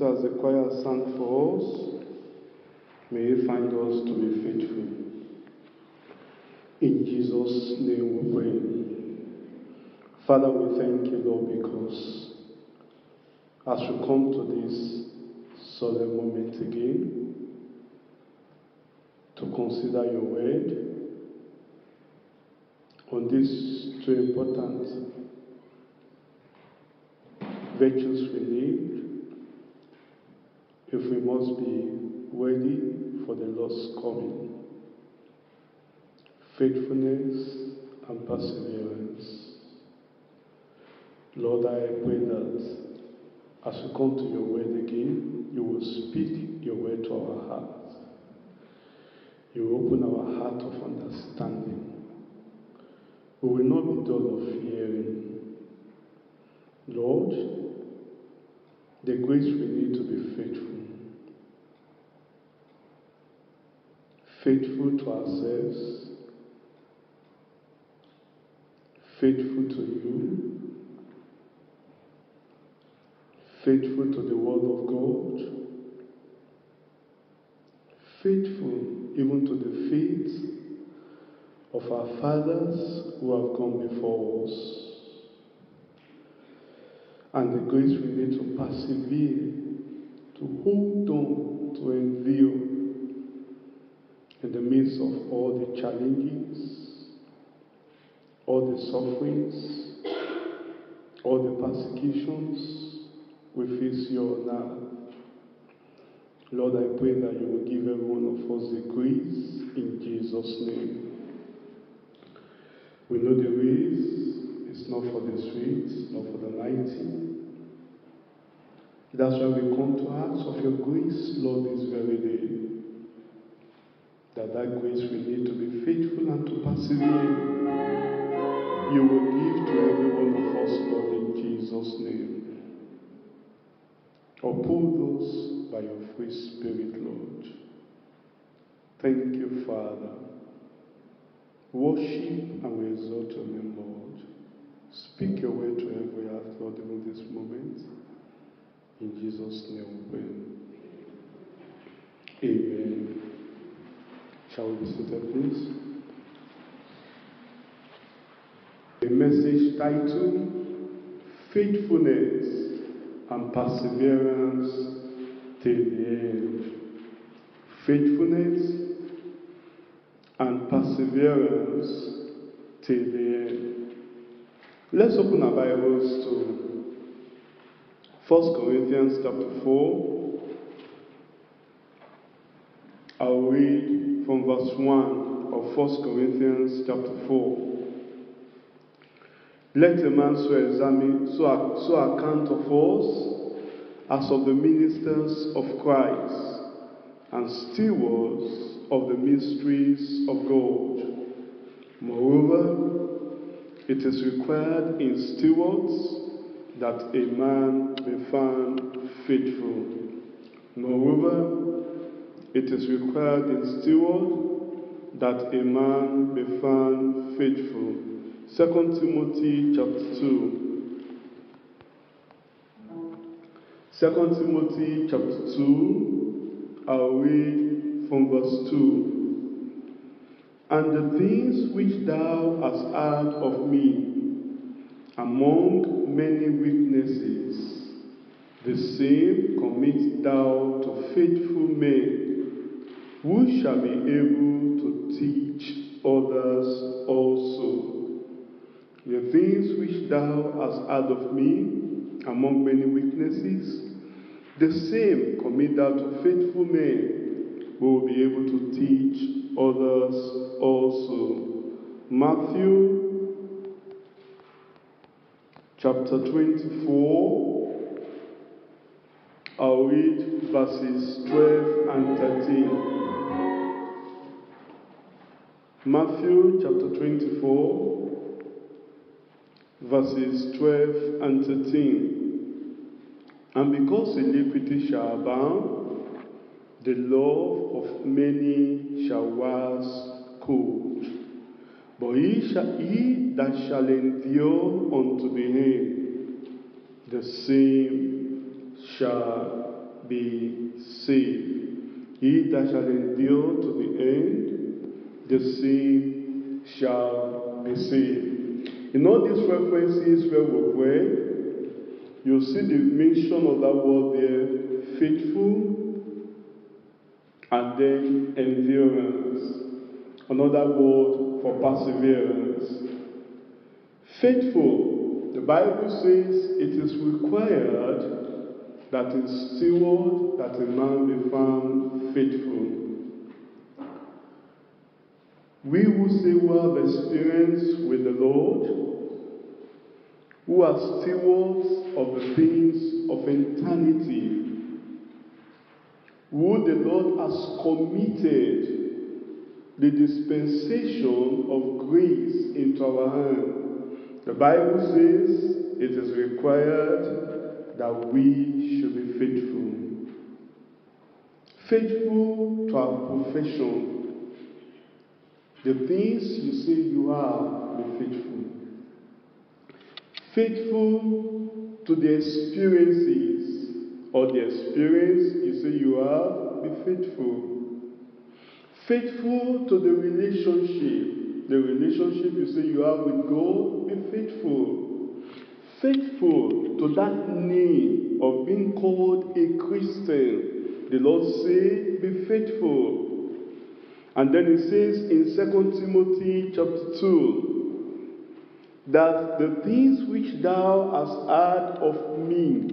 sister, as the choir sang for us. May He find us to be faithful. In Jesus' name we pray. Father, we thank you, Lord, because as we come to this solemn moment again, to consider your word on these two important virtues we need if we must be ready for the Lord's coming faithfulness and perseverance. Lord, I pray that as we come to your word again, you will speak your word to our hearts. You will open our heart of understanding. We will not be dull of hearing. Lord, the grace we need to be faithful. Faithful to ourselves, faithful to you, faithful to the Word of God, faithful even to the faith of our fathers who have gone before us, and the grace we need to persevere, to hold on, to endure in the midst of all the challenges, all the sufferings, all the persecutions we face here now. Lord, I pray that you will give every one of us the grace in Jesus' name. We know the race is not for the sweet, not for the mighty. That's why we come to ask of your grace, Lord, this very day. That that grace we need to be faithful and to persevere. You will give to every one of us, Lord, in Jesus' name. Uphold those by your free spirit, Lord. Thank you, Father. Worship and we exalt your name, Lord. Speak your word to every heart, Lord, even this moment. In Jesus' name we pray. Amen. Shall we be seated, please? A message titled Faithfulness and Perseverance till the end. Faithfulness and perseverance till the end. Let's open our Bibles to 1 Corinthians chapter 4. I'll read from verse 1 of 1 Corinthians chapter 4. Let a man so examine, so, so account of us as of the ministers of Christ and stewards of the mysteries of God. Moreover, it is required in stewards that a man be found faithful. Moreover, it is required in steward that a man be found faithful. 2 Timothy chapter 2. 2 Timothy chapter 2, I'll read from verse 2. And the things which thou hast heard of me among many witnesses, the same commit thou to faithful men, who shall be able to teach others also. The things which thou hast heard of me among many witnesses, the same commit thou to faithful men who will be able to teach others also. Matthew chapter 24, I'll read verses 12 and 13. Matthew chapter 24, verses 12 and 13. And because iniquity shall abound, the love of many shall wax cold. But he, shall, he that shall endure unto the end, the same shall be saved. He that shall endure to the end, the same shall be saved. In all these references where we read, you see the mention of that word there, faithful, and then endurance. Another word for perseverance. Faithful, the Bible says it is required that a steward, that a man be found faithful. We who say we have experience with the Lord, who are stewards of the things of eternity, who the Lord has committed the dispensation of grace into our hand. The Bible says it is required that we should be faithful. Faithful to our profession. The things you say you are, be faithful. Faithful to the experiences or the experience you say you have, be faithful. Faithful to the relationship. The relationship you say you have with God, be faithful. Faithful to that name of being called a Christian. The Lord say, be faithful. And then it says in 2 Timothy chapter 2 that the things which thou hast heard of me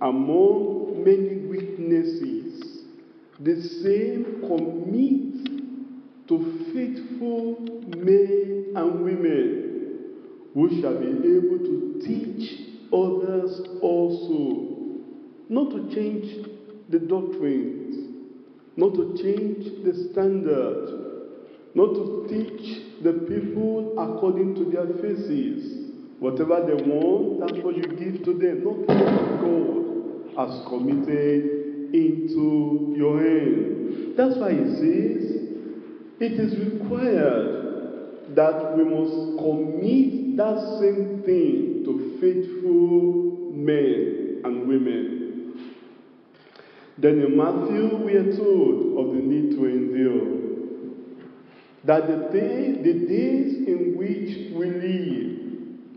among many witnesses, the same commit to faithful men and women who shall be able to teach others also. Not to change the doctrines, not to change the standard, not to teach the people according to their faces. Whatever they want, that's what you give to them, not what God has committed into your hand. That's why he says it is required that we must commit that same thing to faithful men and women. Then in Matthew, we are told of the need to endure. That the, day, the days in which we live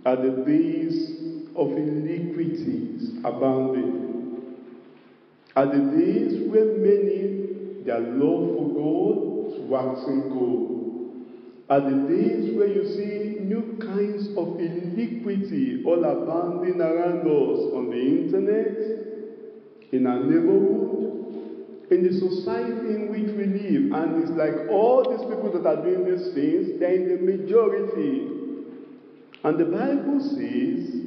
are the days of iniquities abounding. Are the days where many, their love for God is waxing cold. Are the days where you see new kinds of iniquity all abounding around us on the internet, in our neighborhood, in the society in which we live. And it's like all these people that are doing these things, they're in the majority. And the Bible says,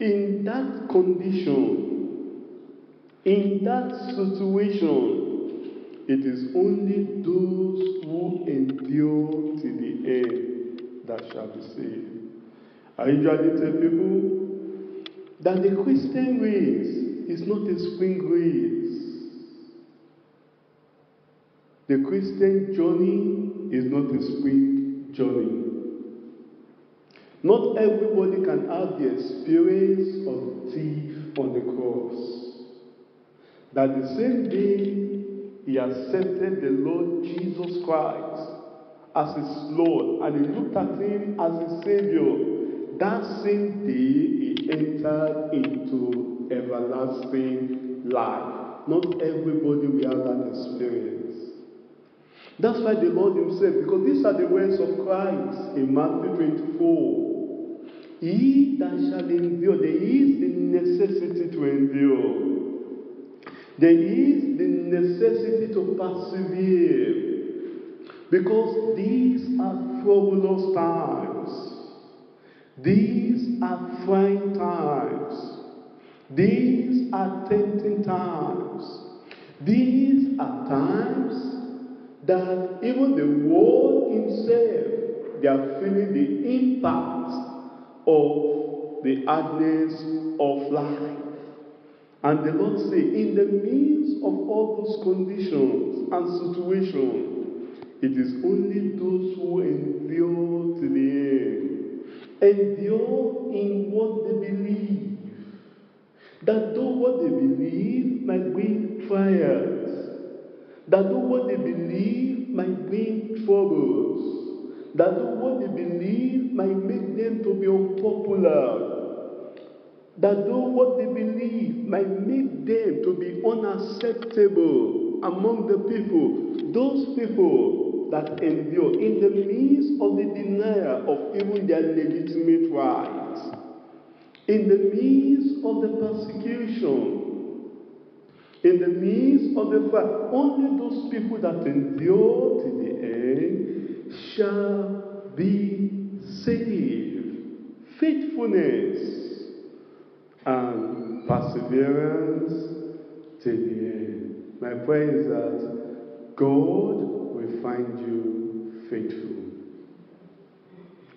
in that condition, in that situation, it is only those who endure to the end that shall be saved. I usually tell people that the Christian race is not a spring race. The Christian journey is not a spring journey. Not everybody can have the experience of thief on the cross. That the same day he accepted the Lord Jesus Christ as his Lord and he looked at him as his Savior, that same day he entered into everlasting life. Not everybody will have that experience. That's why the Lord Himself, because these are the words of Christ in Matthew 24. He that shall endure, there is the necessity to endure. There is the necessity to persevere. Because these are troublous times. These are trying times. These are tempting times. These are times that even the world itself, they are feeling the impact of the hardness of life. And the Lord say, in the midst of all those conditions and situations, it is only those who endure to the end, endure in what they believe, that though what they believe might bring trials, that though what they believe might bring troubles, that though what they believe might make them to be unpopular, that though what they believe might make them to be unacceptable among the people, those people that endure in the midst of the denial of even their legitimate rights, in the midst of the persecution, in the midst of the fact, only those people that endure to the end shall be saved. Faithfulness and perseverance to the end. My prayer is that God will find you faithful.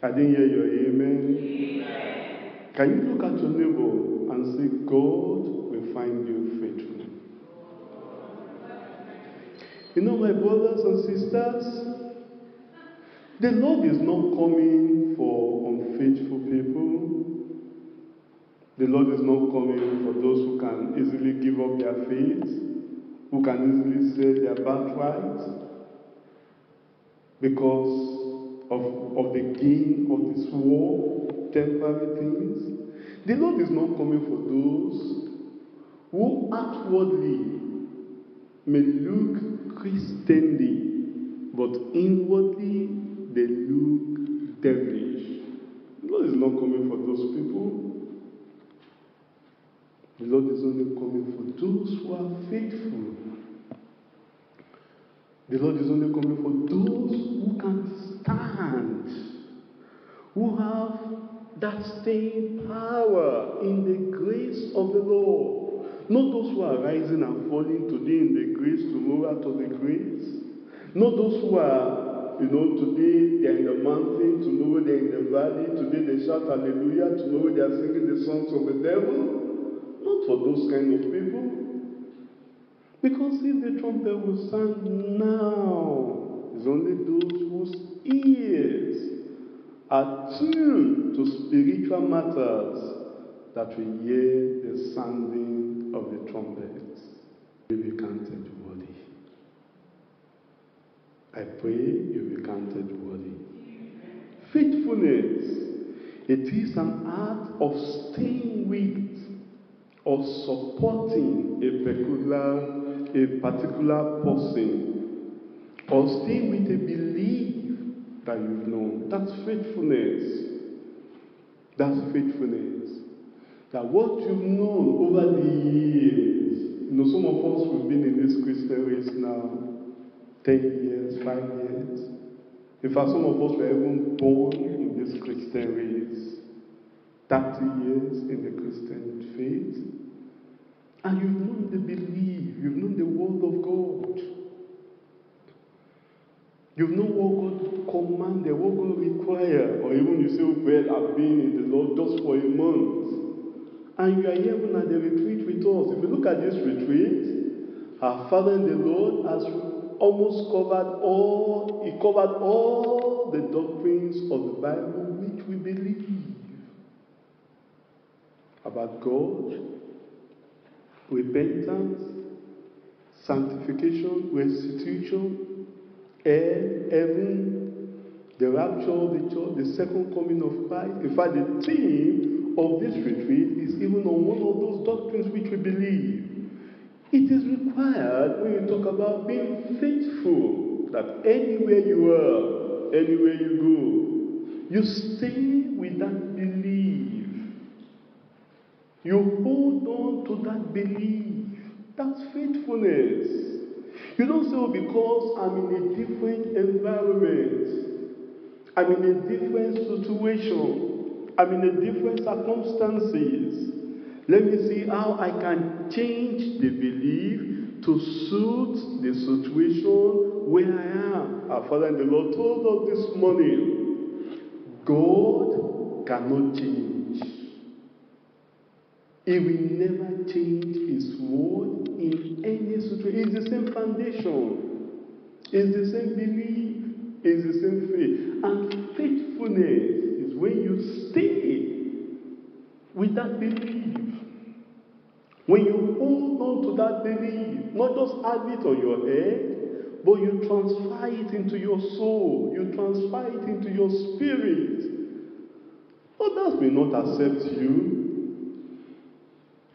I didn't hear your amen. amen. Can you look at your neighbor and say, God will find you faithful? You know, my brothers and sisters, the Lord is not coming for unfaithful people. The Lord is not coming for those who can easily give up their faith, who can easily sell their birthright because of, of the gain of this war, temporary things. The Lord is not coming for those who outwardly may look Christianly, but inwardly they look devilish. The Lord is not coming for those people. The Lord is only coming for those who are faithful. The Lord is only coming for those who can stand, who have that staying power in the grace of the Lord. Not those who are rising and falling today in the grace, tomorrow out of the grace. Not those who are, you know, today they're in the mountain, tomorrow they're in the valley, today they shout hallelujah, tomorrow they are singing the songs of the devil. Not for those kind of people. Because if the trumpet will sound now, it's only those whose ears are tuned to spiritual matters that will hear the sounding of the trumpet. Will be counted worthy. I pray you will be counted worthy. Faithfulness. It is an art of staying with or supporting a particular, a particular person or stay with a belief that you've known. That's faithfulness. That's faithfulness. That what you've known over the years, you know, some of us we've been in this Christian race now 10 years, 5 years. In fact, some of us were even born in this Christian race. 30 years in the Christian faith. And you've known the belief, you've known the word of God. You've known what God commanded, what God required. Or even you say, Well, I've been in the Lord just for a month. And you are here even at the retreat with us. If you look at this retreat, our Father in the Lord has almost covered all, he covered all the doctrines of the Bible which we believe about God, repentance, sanctification, restitution, hell, heaven, the rapture of the church, the second coming of Christ. In fact, the theme of this retreat is even on one of those doctrines which we believe. It is required when you talk about being faithful that anywhere you are, anywhere you go, you stay with that belief. You hold on to that belief. That's faithfulness. You don't say, oh, because I'm in a different environment, I'm in a different situation, I'm in a different circumstances. Let me see how I can change the belief to suit the situation where I am. Our Father in the Lord told us this morning, God cannot change. He will never change his word in any situation. It's the same foundation. It's the same belief. It's the same faith. And faithfulness is when you stay with that belief. When you hold on to that belief, not just have it on your head, but you transfer it into your soul, you transfer it into your spirit. Others may not accept you,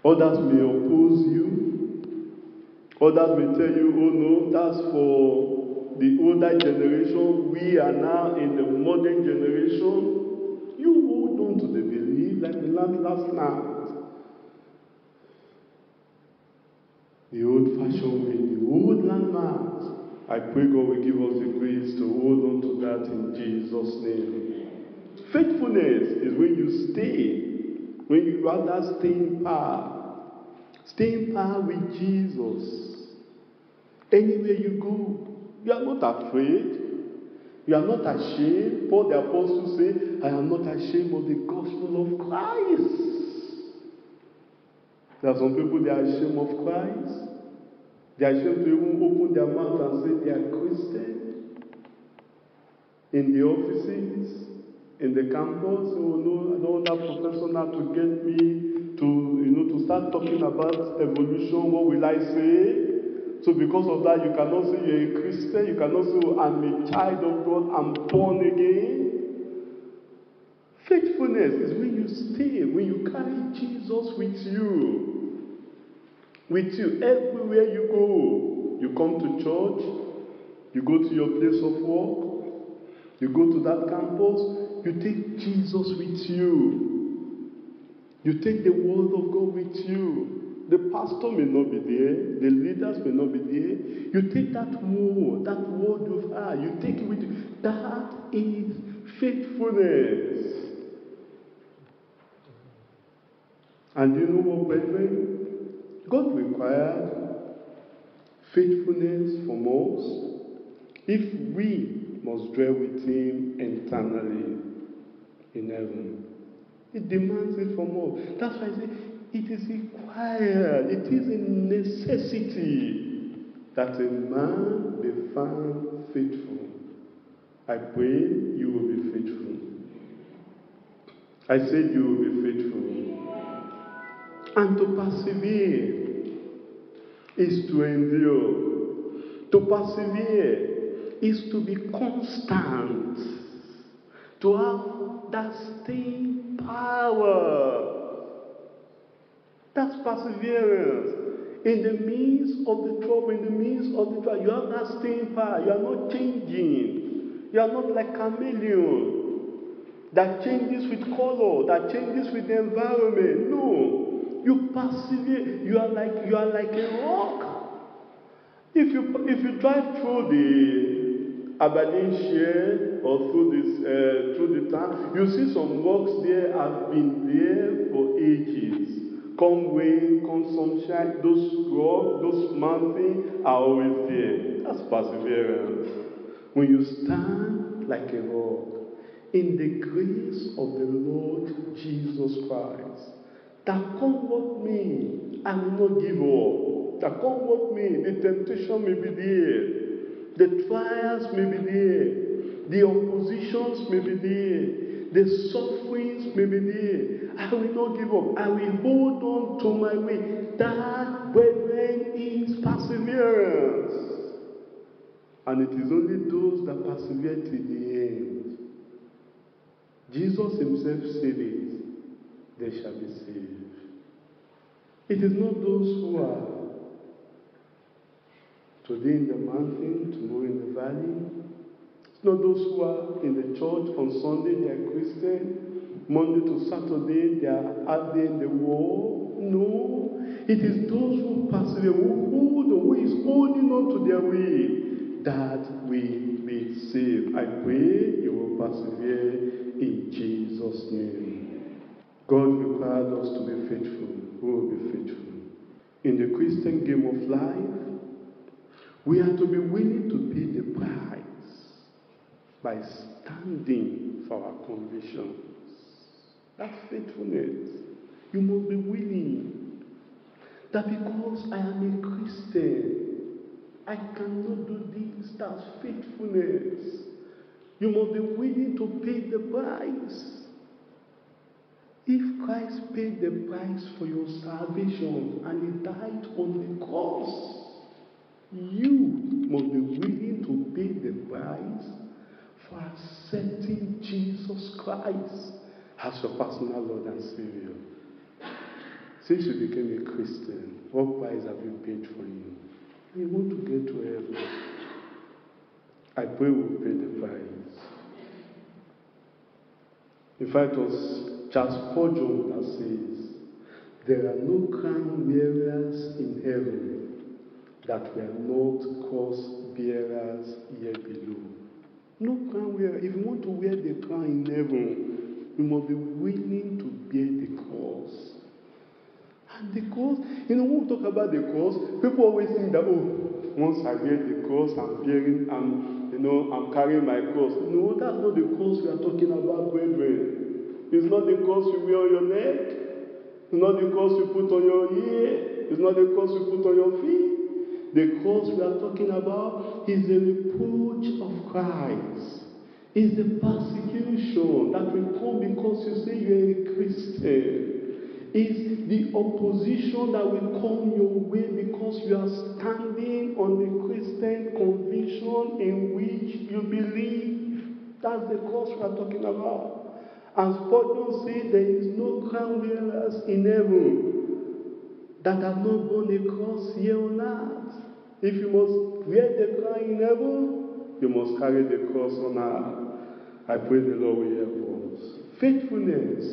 Others may oppose you. Others may tell you, oh no, that's for the older generation. We are now in the modern generation. You hold on to the belief like the lamb last night. The old fashioned way, the old landmarks. I pray God will give us the grace to hold on to that in Jesus' name. Faithfulness is when you stay, when you rather stay in power. Stay power with Jesus. Anywhere you go, you are not afraid. You are not ashamed. Paul the apostle said, I am not ashamed of the gospel of Christ. There are some people they are ashamed of Christ. They are ashamed to even open their mouth and say they are Christian. In the offices, in the campus, oh no, I don't want that professor now to get me to you know to start talking about evolution. What will I say? So because of that, you cannot say you're a Christian. You cannot say oh, I'm a child of God. I'm born again. Faithfulness is when you stay, when you carry Jesus with you. With you everywhere you go. You come to church, you go to your place of work, you go to that campus, you take Jesus with you. You take the word of God with you. The pastor may not be there, the leaders may not be there. You take that word, that word of heard, you take it with you. That is faithfulness. And you know what, brethren? God required faithfulness from us if we must dwell with Him eternally in heaven. It demands it from us. That's why I say it is required, it is a necessity that a man be found faithful. I pray you will be faithful. I said you will be faithful. And to persevere is to endure. To persevere is to be constant. To have that staying power. That's perseverance. In the midst of the trouble, in the midst of the trial, you have that staying power. You are not changing. You are not like a chameleon that changes with color, that changes with the environment. No. You persevere. You are like you are like a rock. If you if you drive through the Aberdeenshire or through this uh, through the town, you see some rocks there have been there for ages. Come rain, come sunshine, those rocks, those mountains are always there. That's perseverance. When you stand like a rock in the grace of the Lord Jesus Christ, that come what may, I will not give up. That come what may, the temptation may be there, the trials may be there, the oppositions may be there, the sufferings may be there. I will not give up. I will hold on to my way. That, brethren, is perseverance. And it is only those that persevere to the end. Jesus himself said it, they shall be saved. It is not those who are today in the mountain, tomorrow in the valley. Not those who are in the church on Sunday, they are Christian. Monday to Saturday, they are out there in the world. No. It is those who persevere, who hold on, who is holding on to their way, that will be saved. I pray you will persevere in Jesus' name. God required us to be faithful. We will be faithful. In the Christian game of life, we are to be willing to pay the price by standing for our convictions. That's faithfulness. You must be willing that because I am a Christian, I cannot do this. That's faithfulness. You must be willing to pay the price. If Christ paid the price for your salvation and he died on the cross, you must be willing to pay the price for accepting Jesus Christ as your personal Lord and Savior. Since you became a Christian, what price have you paid for you? You want to get to heaven. I pray we'll pay the price. In fact, it was Charles Spurgeon that says, There are no crown wearers in heaven that were not cross bearers here below. No crown wearer. If you want to wear the crown in heaven, you must be willing to bear the cross. And the cross, you know, when we talk about the cross, people always think that, oh, once I wear the cross, I'm bearing, I'm, you know, I'm carrying my cross. No, that's not the cross we are talking about, brethren. It's not the cross you wear on your neck. It's not the cross you put on your ear. It's not the cross you put on your feet. The cross we are talking about is the reproach of Christ. Is the persecution that will come because you say you're a Christian. Is the opposition that will come your way because you are standing on the Christian conviction in which you believe. That's the cross we are talking about. As Paul said, there is no crown in heaven that have not borne a cross here on earth. If you must wear the crown in heaven, you must carry the cross on earth. I pray the Lord will help us. Faithfulness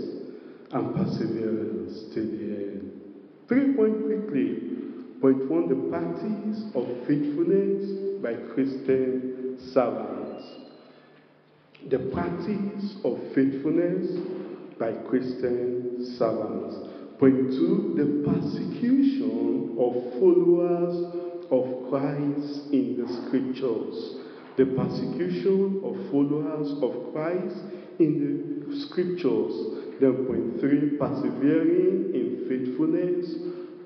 and perseverance till the end. Three points quickly. Point one, the practice of faithfulness by Christian servants. The practice of faithfulness by Christian servants. Point two, the persecution of followers of Christ in the scriptures. The persecution of followers of Christ in the scriptures. Then, point three, persevering in faithfulness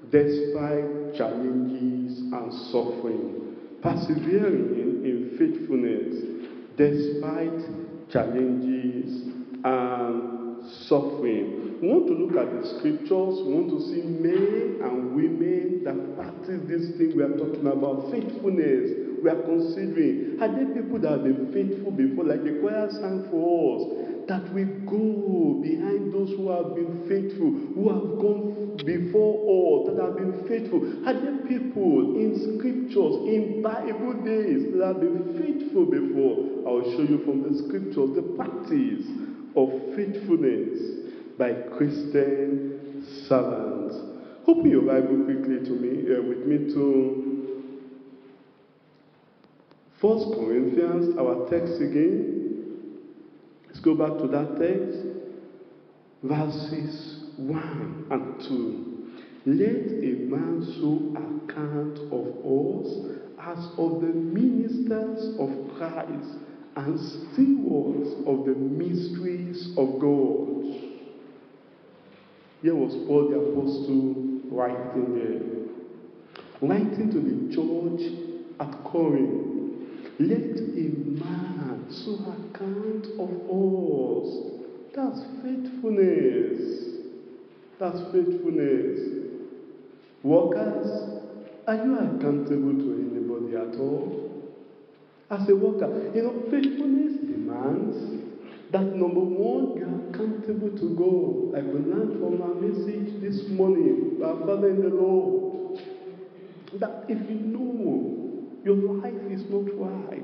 despite challenges and suffering. Persevering in faithfulness despite challenges and suffering. We want to look at the scriptures. We want to see men and women that practice this thing we are talking about faithfulness. We are considering are there people that have been faithful before, like the choir sang for us? that we go behind those who have been faithful, who have gone before us, that have been faithful. Are there people in scriptures, in Bible days, that have been faithful before? I will show you from the scriptures the practice of faithfulness by Christian servants. Open your Bible quickly to me, uh, with me to First Corinthians, our text again. Let's go back to that text. Verses 1 and 2. Let a man so account of us as of the ministers of Christ and stewards of the mysteries of God. Here was Paul the Apostle writing there. Writing to the church at Corinth. Let a man so account of us. That's faithfulness. That's faithfulness. Workers, are you accountable to anybody at all? As a worker, you know, faithfulness demands that number one, you are accountable to God. I we learned from our message this morning, our Father in the Lord. That if you know your life is not right.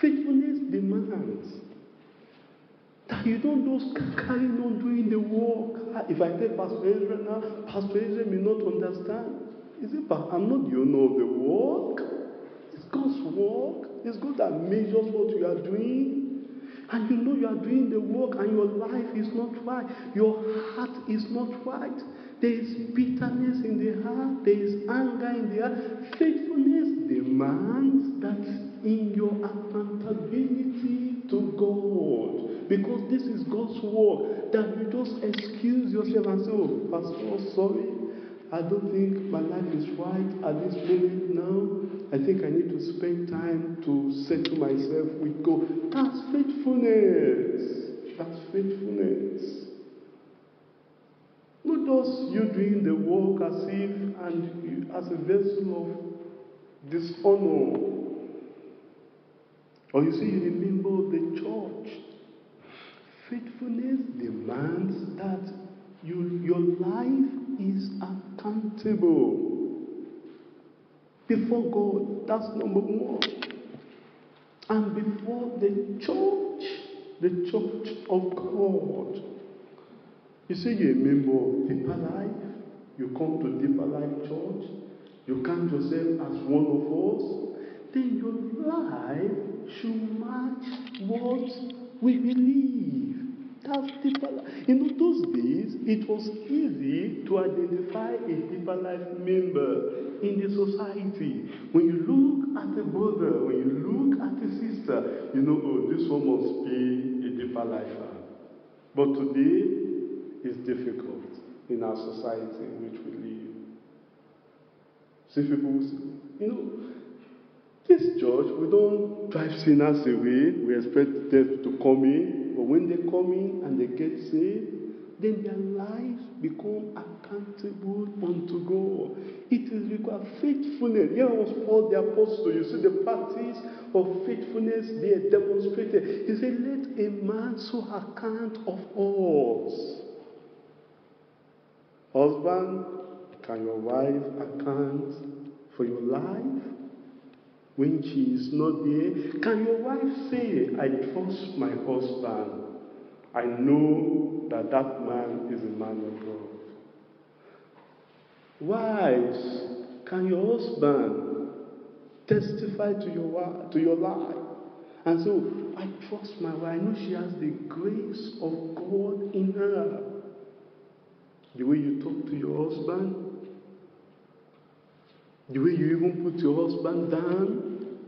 Faithfulness demands that you don't just carry on doing the work. Ah, If I tell Pastor Ezra now, Pastor Ezra may not understand. Is it, "Pa- I'm not the owner of the work. It's God's work. It's God that measures what you are doing. And you know you are doing the work and your life is not right. Your heart is not right. There is bitterness in the heart. There is anger in the heart. Faithfulness demands that in your accountability to God, because this is God's work, that you just excuse yourself and say, Oh, Pastor, sorry. I don't think my life is right at this moment now. I think I need to spend time to say to myself with God. That's faithfulness. That's faithfulness. Not just you doing the work as if and as a vessel of dishonor. Or you see, you remember the church. Faithfulness demands that you, your life is accountable before God. That's number one. And before the church, the church of God. You say you're a member of Deeper Life, you come to Deeper Life Church, you count yourself as one of us, then your life should match what we believe. Life. In those days, it was easy to identify a Deeper Life member in the society. When you look at a brother, when you look at a sister, you know, oh, this one must be a Deeper Lifer. But today, is difficult in our society in which we live. See, people, you know, this church, we don't drive sinners away. We expect them to come in. But when they come in and they get saved, then their lives become accountable unto God. It is required faithfulness. Here was Paul the apostle. You see the practice of faithfulness there demonstrated. He said, Let a man so account of us. Husband, can your wife account for your life when she is not there? Can your wife say, I trust my husband? I know that that man is a man of God. Wives, can your husband testify to your, to your life? And so, I trust my wife. I know she has the grace of God in her. The way you talk to your husband, the way you even put your husband down,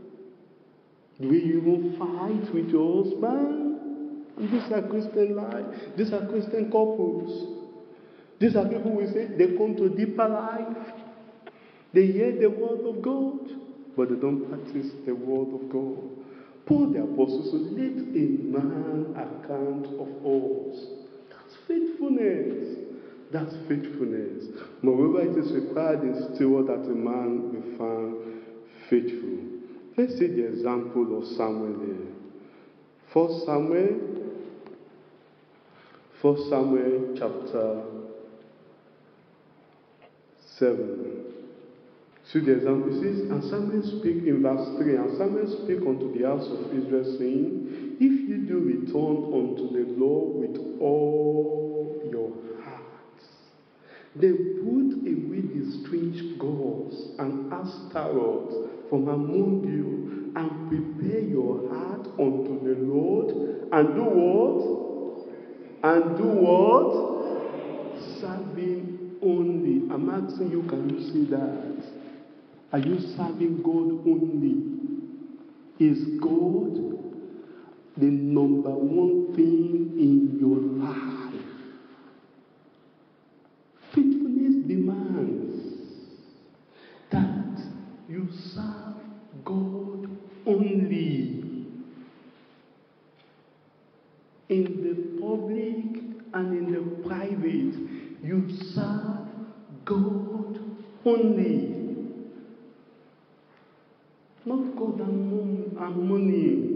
the way you even fight with your husband. And these are Christian life. These are Christian couples. These are people who say they come to deeper life. They hear the word of God, but they don't practice the word of God. Paul the apostle said, let a man account of us. That's faithfulness. That's faithfulness. Moreover, it is required in steward that a man be found faithful. Let's see the example of Samuel here. First Samuel, First Samuel chapter 7. See the example. It says, And Samuel speak in verse 3, and Samuel speak unto the house of Israel, saying, If you do return unto the Lord with all your then put away the strange gods and Ashtaroth from among you, and prepare your heart unto the Lord, and do what? And do what? Serving only. I'm asking you, can you see that? Are you serving God only? Is God the number one thing in your life? Faithfulness demands that you serve God only. In the public and in the private, you serve God only. Not God and, money.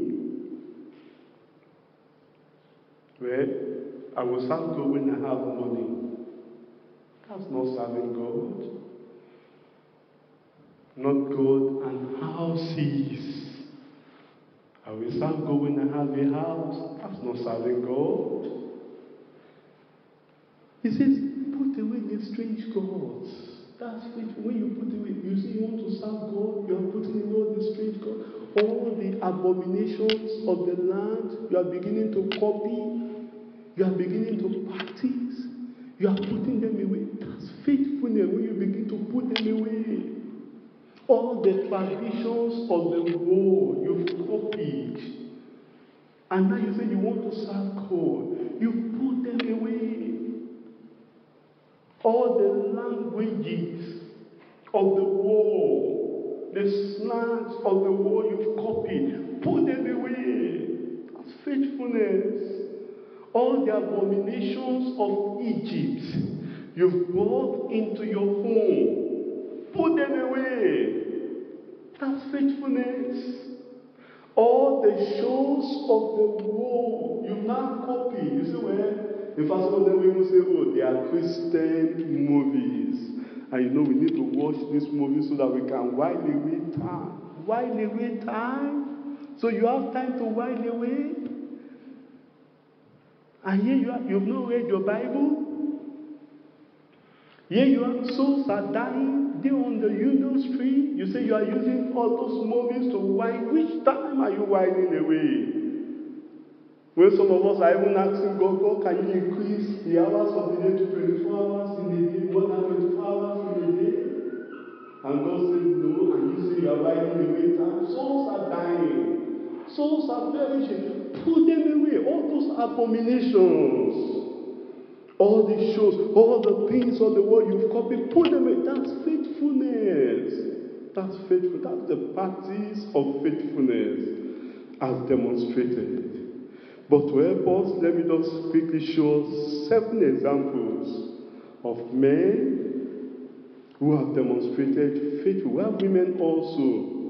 Well, I will serve God when I have money. That's not serving God. Not God and houses. I will serve God when I have a house. That's not serving God. He says, put away the strange gods. That's it. When you put away, you see, you want to serve God, you are putting away the strange gods, all the abominations of the land, you are beginning to copy, you are beginning to practice, you are putting them away. That's faithfulness when you begin to put them away. All the traditions of the world you've copied. And now you say you want to serve God. You put them away. All the languages of the world, the slangs of the world you've copied, put them away. That's faithfulness. All the abominations of Egypt you've brought into your home, put them away. That's faithfulness. All the shows of the world you now copy. You see where? In fact, some of them even say, oh, they are Christian movies. And you know, we need to watch these movies so that we can while away time. While away time. So you have time to while away. And here you are, you've not read your Bible. Here you are, souls are dying. They on the Union Street. You say you are using all those movies to while. Which time are you whiling away? When some of us are even asking God, God, can you increase the hours of the day to 24 hours in a day, more than 24 hours in a day? And God said, no, and you say you are whiling away time. Souls are dying. Souls are perishing. Put them away. All those abominations. All these shows, all the things of the world you've copied, put them away. That's faithfulness. That's faithful. That's the practice of faithfulness as demonstrated. But to help us, let me just quickly show seven examples of men who have demonstrated faithfulness. We have women also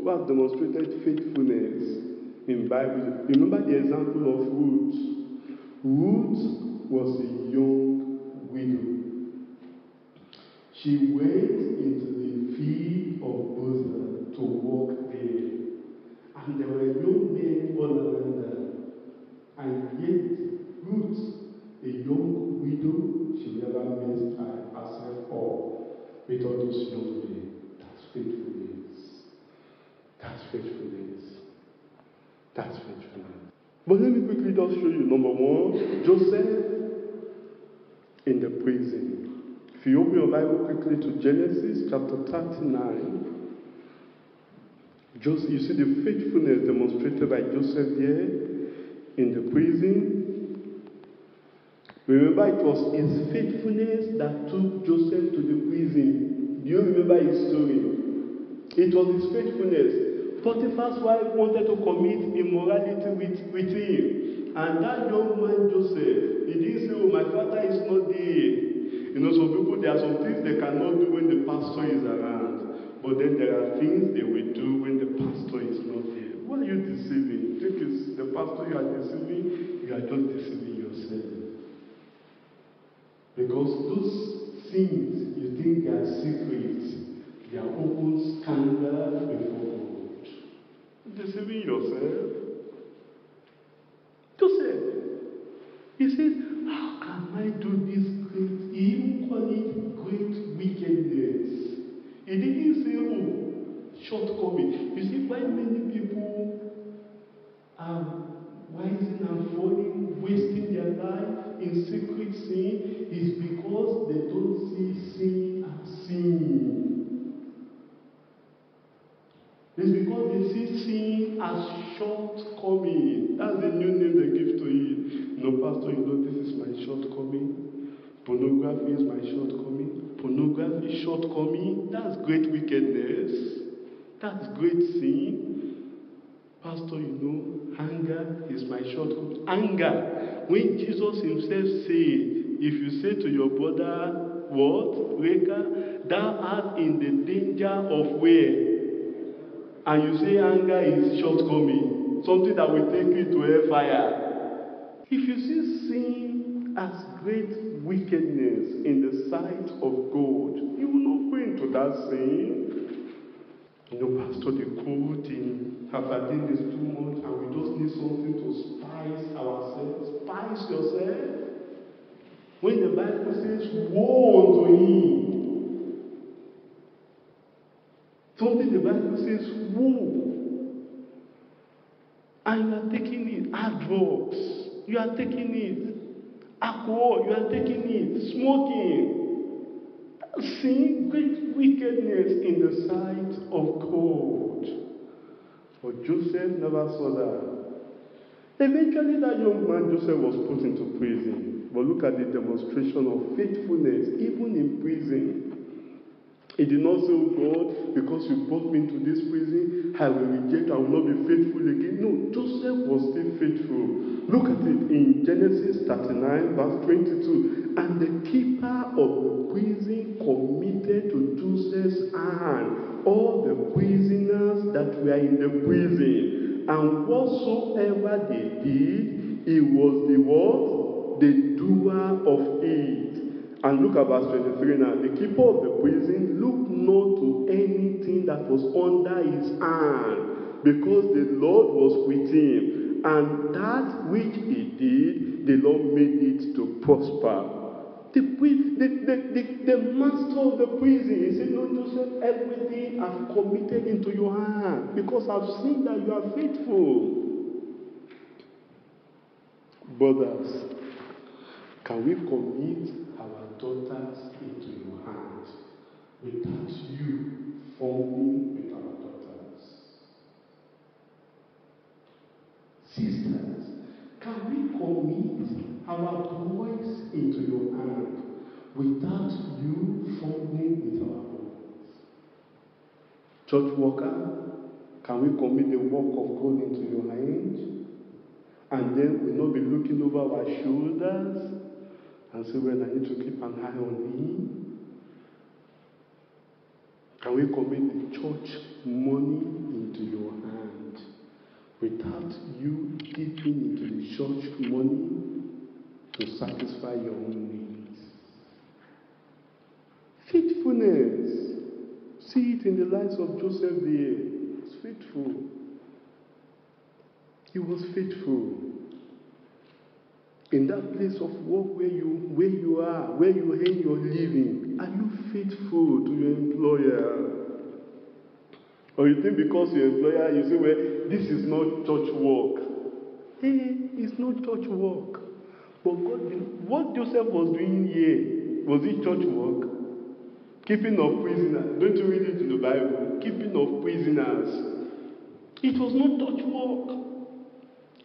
who have demonstrated faithfulness in Bible. Remember the example of Ruth. Ruth was a young widow. She went into the field of Boaz to work there. And there were young men all around her. And yet, Ruth, a young widow, she never messed herself up with all those young men. That's faithfulness. That's faithfulness. That's faithfulness. But let me quickly just show you number one, Joseph in the prison. If you open your Bible quickly to Genesis chapter 39, Joseph, you see the faithfulness demonstrated by Joseph there in the prison. Remember, it was his faithfulness that took Joseph to the prison. Do you remember his story? It was his faithfulness. Potiphar's wife wanted to commit immorality with, with him. And that young man, Joseph, he didn't say, Oh, my father is not there. You know, some people, there are some things they cannot do when the pastor is around. But then there are things they will do when the pastor is not there. Who are you deceiving? Think it's the pastor you are deceiving? You are just deceiving yourself. Because those things you think they are secrets, they are open scandal before God. Deceiving yourself. Joseph, he says, How can I do this great? Even it great wickedness. He didn't say, Oh, shortcoming. You see, why many people are rising and falling, wasting their life in secret sin is because they don't see sin as sin. It's because they see sin as shortcoming. That's the new name they give to it. No, Pastor, you know this is my shortcoming. Pornography is my shortcoming. Pornography, shortcoming. That's great wickedness. That's great sin. Pastor, you know, anger is my shortcoming. Anger. When Jesus himself said, if you say to your brother, what? Raca, thou art in the danger of where? And you say anger is shortcoming, something that will take you to hellfire. If you see sin as great wickedness in the sight of God, you will not go into that sin. You know, Pastor, the cold in Aberdeen this too much, and we just need something to spice ourselves. Spice yourself. When the Bible says, Woe unto him Something the Bible says, woe. And you are taking it. Hard drugs. You are taking it. Alcohol. You are taking it. Smoking. sin, great wickedness in the sight of God. But Joseph never saw that. Eventually, that young man Joseph was put into prison. But look at the demonstration of faithfulness, even in prison. He did not say, Oh God, because you brought me into this prison, I will reject, I will not be faithful again. No, Joseph was still faithful. Look at it in Genesis 39, verse 22. And the keeper of the prison committed to Joseph's hand all the prisoners that were in the prison. And whatsoever they did, he was the what? The doer of it. And look at verse 23 now. The keeper of the prison looked not to anything that was under his hand, because the Lord was with him. And that which he did, the Lord made it to prosper. The, the, the, the, the master of the prison, he said, No, Joseph, everything I've committed into your hand because I've seen that you are faithful. Brothers, can we commit daughters into your hands without you forming with our daughters? Sisters, can we commit our boys into your hand without you forming with our boys? Church worker, can we commit the work of God into your hands? And then we'll not be looking over our shoulders and say, Well, I need to keep an eye on him. Can we commit the church money into your hand without you dipping into the church money to satisfy your own needs? Faithfulness. See it in the lives of Joseph there. He was faithful. He was faithful in that place of work where you where you are, where you earn your living, are you faithful to your employer? Or you think because your employer, you say, well, this is not church work. Hey, it's not church work. But God, what Joseph was doing here, was it church work? Keeping of prisoners. Don't you read it in the Bible? Keeping of prisoners. It was not church work.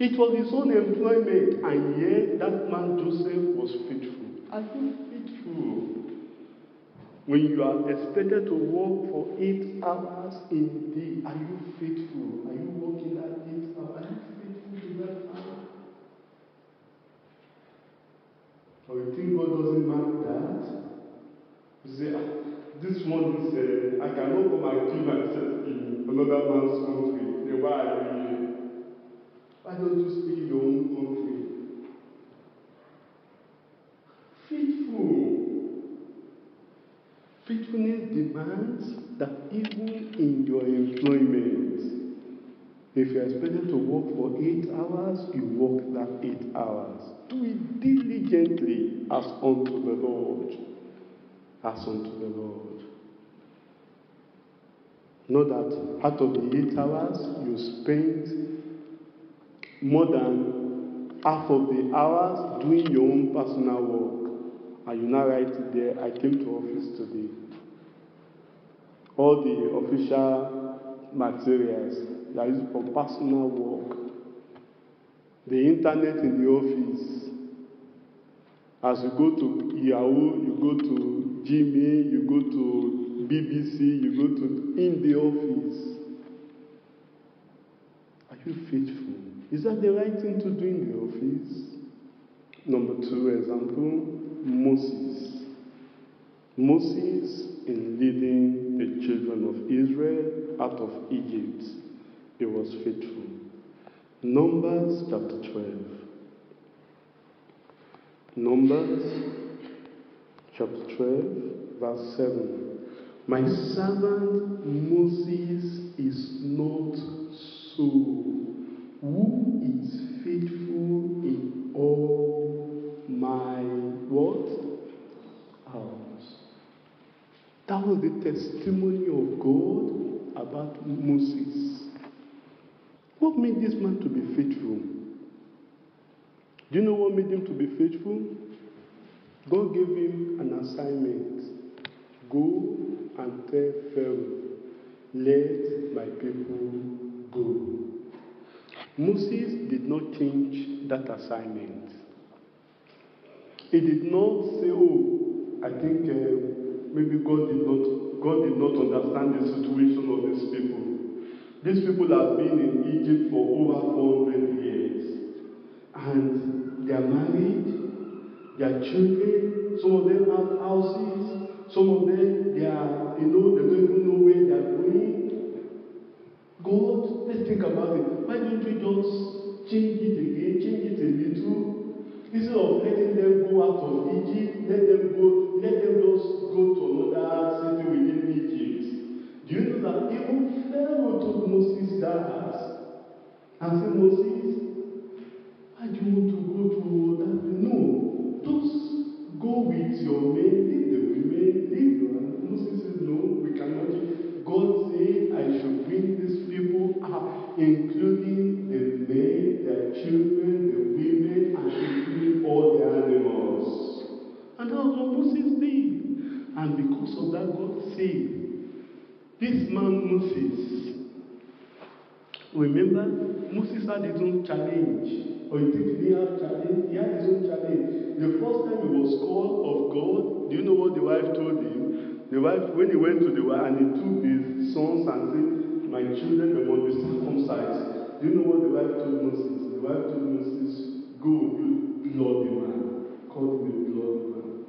It was his own employment, and yet that man Joseph was faithful. Are you faithful? When you are expected to work for eight hours in a day, are you faithful? Are you working that eight hours? Are you faithful to that hour? Or you think God doesn't mind that? You say, ah, this one is, uh, I cannot come and kill myself in another man's country. Then why are you? Why don't you in your own country? Faithful. Faithfulness demands that even in your employment, if you're expected to work for eight hours, you work that eight hours. Do it diligently as unto the Lord. As unto the Lord. Know that out of the eight hours, you spend more than half of the hours doing your own personal work. And you now write it there, I came to office today. All the official materials that is for personal work. The internet in the office. As you go to Yahoo, you go to Gmail, you go to BBC, you go to in the office. Are you faithful? Is that the right thing to do in the office? Number two example, Moses. Moses, in leading the children of Israel out of Egypt, he was faithful. Numbers chapter 12. Numbers chapter 12, verse 7. My servant Moses is not so who is faithful in all my what? House. That was the testimony of God about Moses. What made this man to be faithful? Do you know what made him to be faithful? God gave him an assignment. Go and tell Pharaoh, let my people go. Moses did not change that assignment. He did not say, oh, I think uh, maybe God did not God did not understand the situation of these people. These people have been in Egypt for over 400 years. And they are married, their children, some of them have houses, some of them, they are, you know, they don't even know where they are going. God, let's think about it. Why don't you just change it again, change it a little? Instead of letting them go out of Egypt, let them go, let them just go to another city within Egypt. Do you know that even Pharaoh told Moses that? And said, Moses, why do you want to go to that? No, just go with your men, leave the women, leave your Moses said, No, we cannot. God said, I should bring out, including the men, their children, the women, and including all the animals. And that was what Moses did. And because of that, God said, This man Moses, remember, Moses had his own challenge. Or you think he had challenge? He had his own challenge. The first time he was called of God, do you know what the wife told him? The wife, when he went to the wife and he took his sons and said, My children, must be circumcised. Do you know what the wife told Moses? The wife told Moses, Go, you bloody man. Called him a man.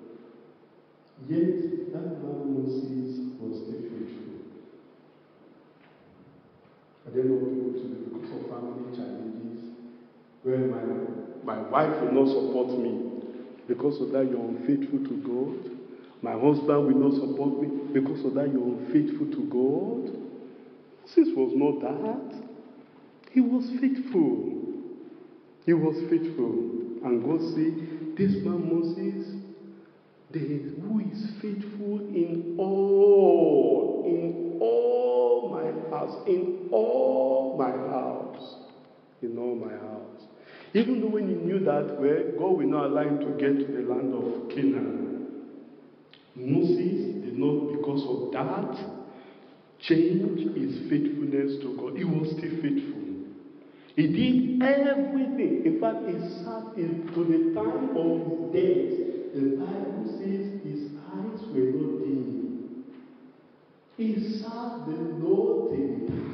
Yet, that man Moses was still faithful. I don't know people today because of family challenges. Well, my, my wife will not support me. Because of that, you're unfaithful to God. My husband will not support me. Because of that, you're unfaithful to God. Moses was not that. He was faithful. He was faithful. And God said, This man Moses, who is faithful in all, in all my house, in all my house, in all my house. Even though when he knew that way, God will not allow him to get to the land of Canaan. Moses did not, because of that, change his faithfulness to God. He was still faithful. He did everything. In fact, he served in, to the time of his death. The Bible says his eyes were not dim. He served the Lord till he.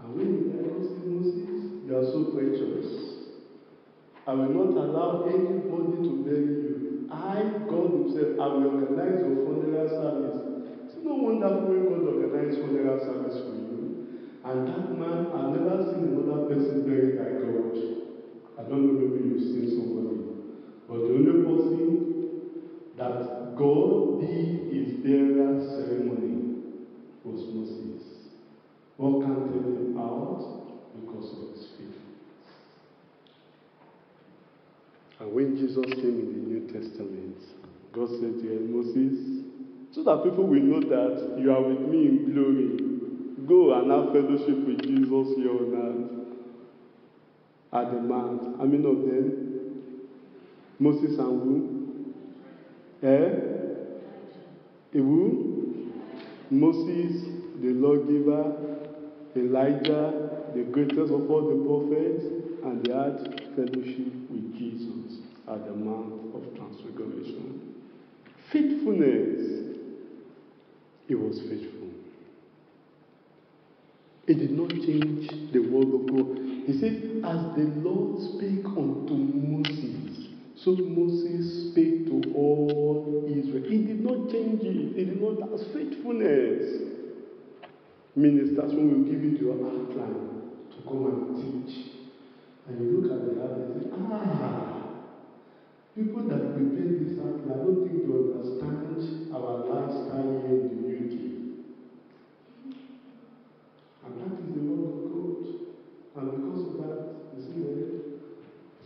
And when he died, God said, Moses, you are so precious. I will not allow anybody to bury you. I, God Himself, I will organize your funeral service. No wonderful when God organizes funeral service for you. And that man, I've never seen another person buried by God. I don't know maybe you've seen somebody. But the only person that God did his burial ceremony was Moses. God counted him out because of his faith. And when Jesus came in the New Testament, God said to him, Moses, so that people will know that you are with me in glory, go and have fellowship with Jesus here on earth. At the mount. How many of them? Moses and who? Eh? Who? Moses, the lawgiver, Elijah, the greatest of all the prophets, and they had fellowship with Jesus at the Mount of Transfiguration. Faithfulness. He was faithful. He did not change the word of God. He said, As the Lord spake unto Moses, so Moses spake to all Israel. He did not change it. He did not. That's faithfulness. Ministers, when we give you your outline to come and teach, and you look at the outline and say, Ah, people that prepare this outline, I don't think you understand our lifestyle here And because of?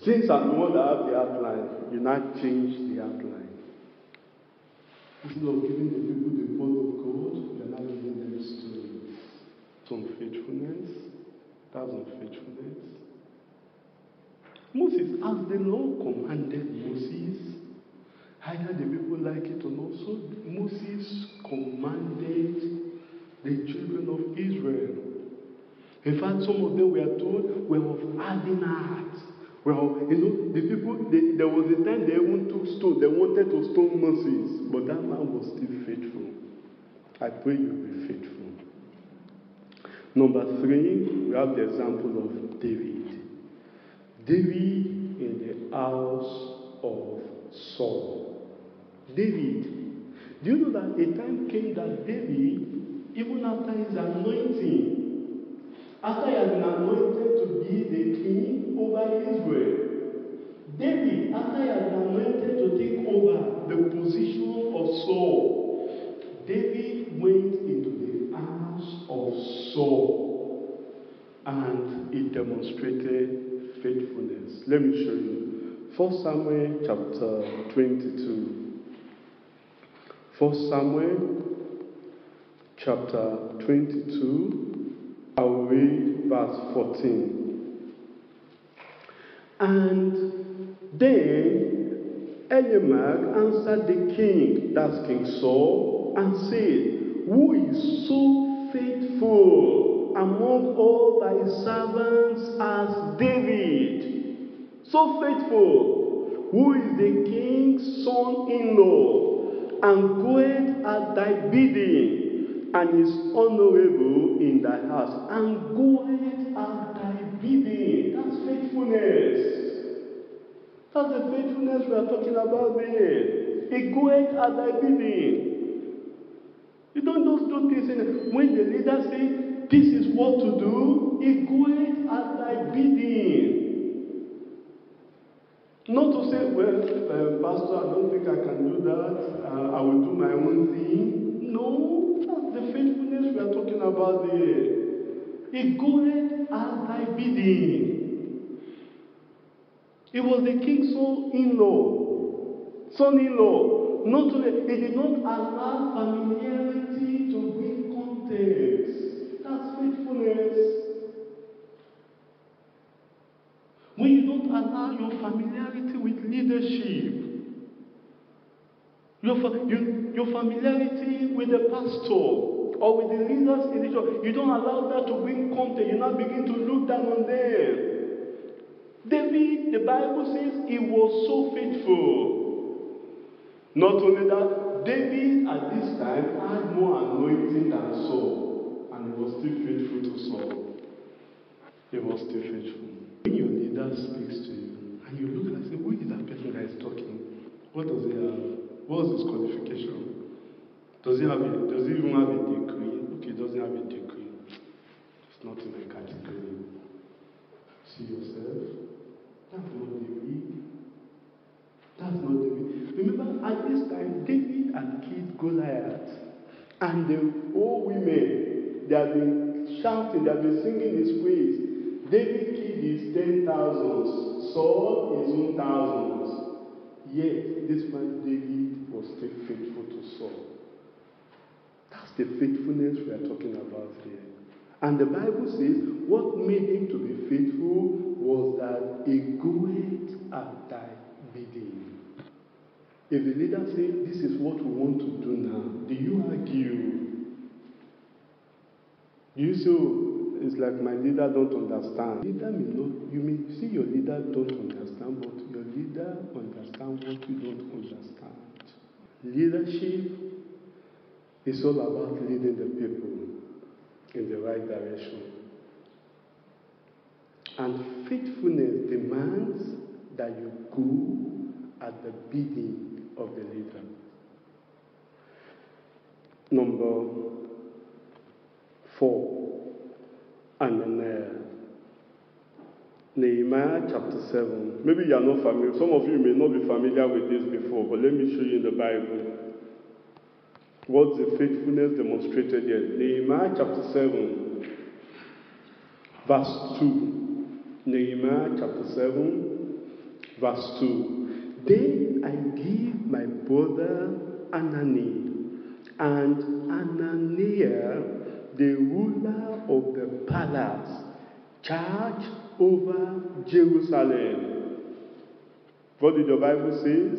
Since I'm the one that have the outline, you not change the outline. Instead of giving the people the word of God, you are now giving them stories. It's faithfulness. That's faithfulness. Moses, as the Lord commanded Moses, either the people like it or not, so Moses commanded the children of Israel in fact, some of them were told were of hardened hearts. Well, you know, the people, they, there was a time they even took stone. They wanted to stone Moses, but that man was still faithful. I pray you'll be faithful. Number three, we have the example of David. David in the house of Saul. David. Do you know that a time came that David, even after his anointing, after he had been anointed to be the king over Israel, David, after he had been anointed to take over the position of Saul, David went into the house of Saul and he demonstrated faithfulness. Let me show you. 1 Samuel chapter 22. 1 Samuel chapter 22. I will read verse 14. And then Ahimelech answered the king, that's King Saul, and said, Who is so faithful among all thy servants as David? So faithful, who is the king's son in law, and goeth at thy bidding, and is honorable in thy house, and goeth at thy bidding. That's faithfulness. That's the faithfulness we are talking about there. It goeth at thy bidding. You don't just do things in, when the leader says this is what to do, it goeth at thy bidding. Not to say, well, uh, Pastor, I don't think I can do that. Uh, I will do my own thing. No, that's the faithfulness we are talking about there. It goeth at thy bidding. It was the king's son-in-law. Son-in-law. Not only, he did not allow familiarity to bring context. That's faithfulness. When you don't allow your familiarity with leadership, your, you, your familiarity with the pastor or with the leaders in the church, you don't allow that to bring context. You now begin to look down on them. David, the Bible says, he was so faithful. Not only that, David at this time had more anointing than Saul, and he was still faithful to Saul. He was still faithful. When your leader speaks to you, and you look and say, Who is that person that is talking? What does he have? What's his qualification? Does he have a, does he even have a degree? Okay, doesn't have a degree. It's not in my category. See yourself. That's not David. That's not David. Remember, at this time, David had killed Goliath. And the old women, they have been shouting, they have been singing his praise. David killed his ten thousands, Saul his own thousands. Yet, this man David was still faithful to Saul. That's the faithfulness we are talking about here. And the Bible says, what made him to be faithful was that he goeth at thy bidding. If the leader says, This is what we want to do now, do you argue? You say, oh, it's like my leader don't understand. Leader may not, you may see your leader don't understand, but your leader understand what you don't understand. Leadership is all about leading the people in the right direction. And faithfulness demands that you go at the bidding of the leader. Number four, Ananiah. Nehemiah chapter 7. Maybe you are not familiar. Some of you may not be familiar with this before, but let me show you in the Bible. What's the faithfulness demonstrated here? Nehemiah chapter 7, verse 2. Nehemiah chapter 7, verse 2. Then I give my brother Anani and Ananiah, the ruler of the palace, charge over Jerusalem. What did the Bible says?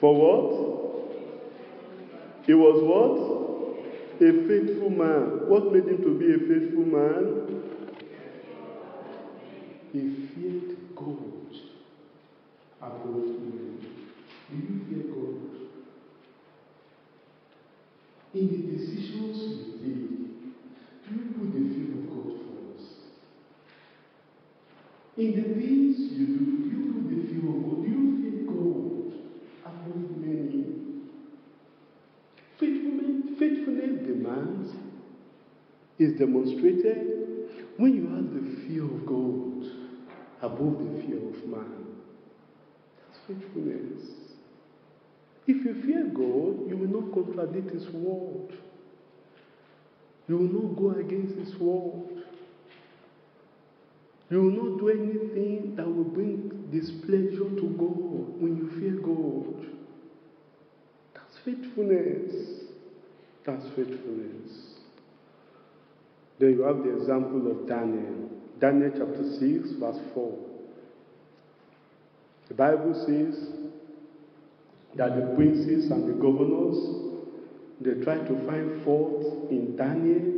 For what? He was what? A faithful man. What made him to be a faithful man? He feared God above men. Do you fear God? In the decisions you take, do you put the fear of God first? In the things you do, do you put the fear of God? You fear God above many? Faithfulness, faithfulness demands is demonstrated when you have the fear of God above the fear of man. That's faithfulness. If you fear God, you will not contradict His word. You will not go against His word. You will not do anything that will bring displeasure to God when you fear God. That's faithfulness. That's faithfulness. Then you have the example of Daniel. Daniel chapter 6, verse 4. The Bible says that the princes and the governors they tried to find fault in Daniel,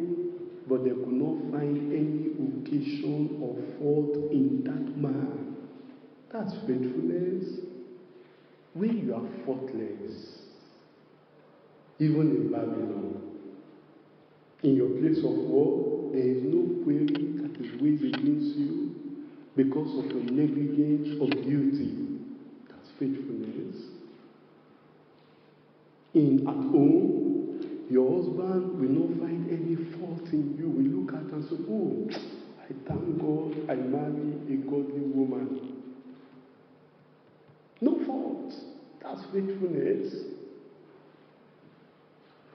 but they could not find any occasion or fault in that man. That's faithfulness. When you are faultless, even in Babylon, in your place of work, there is no query that is raised against you because of your negligence of duty. That's faithfulness. In at home, your husband will not find any fault in you. Will look at and say, Oh, I thank God I married a godly woman. No fault. That's faithfulness.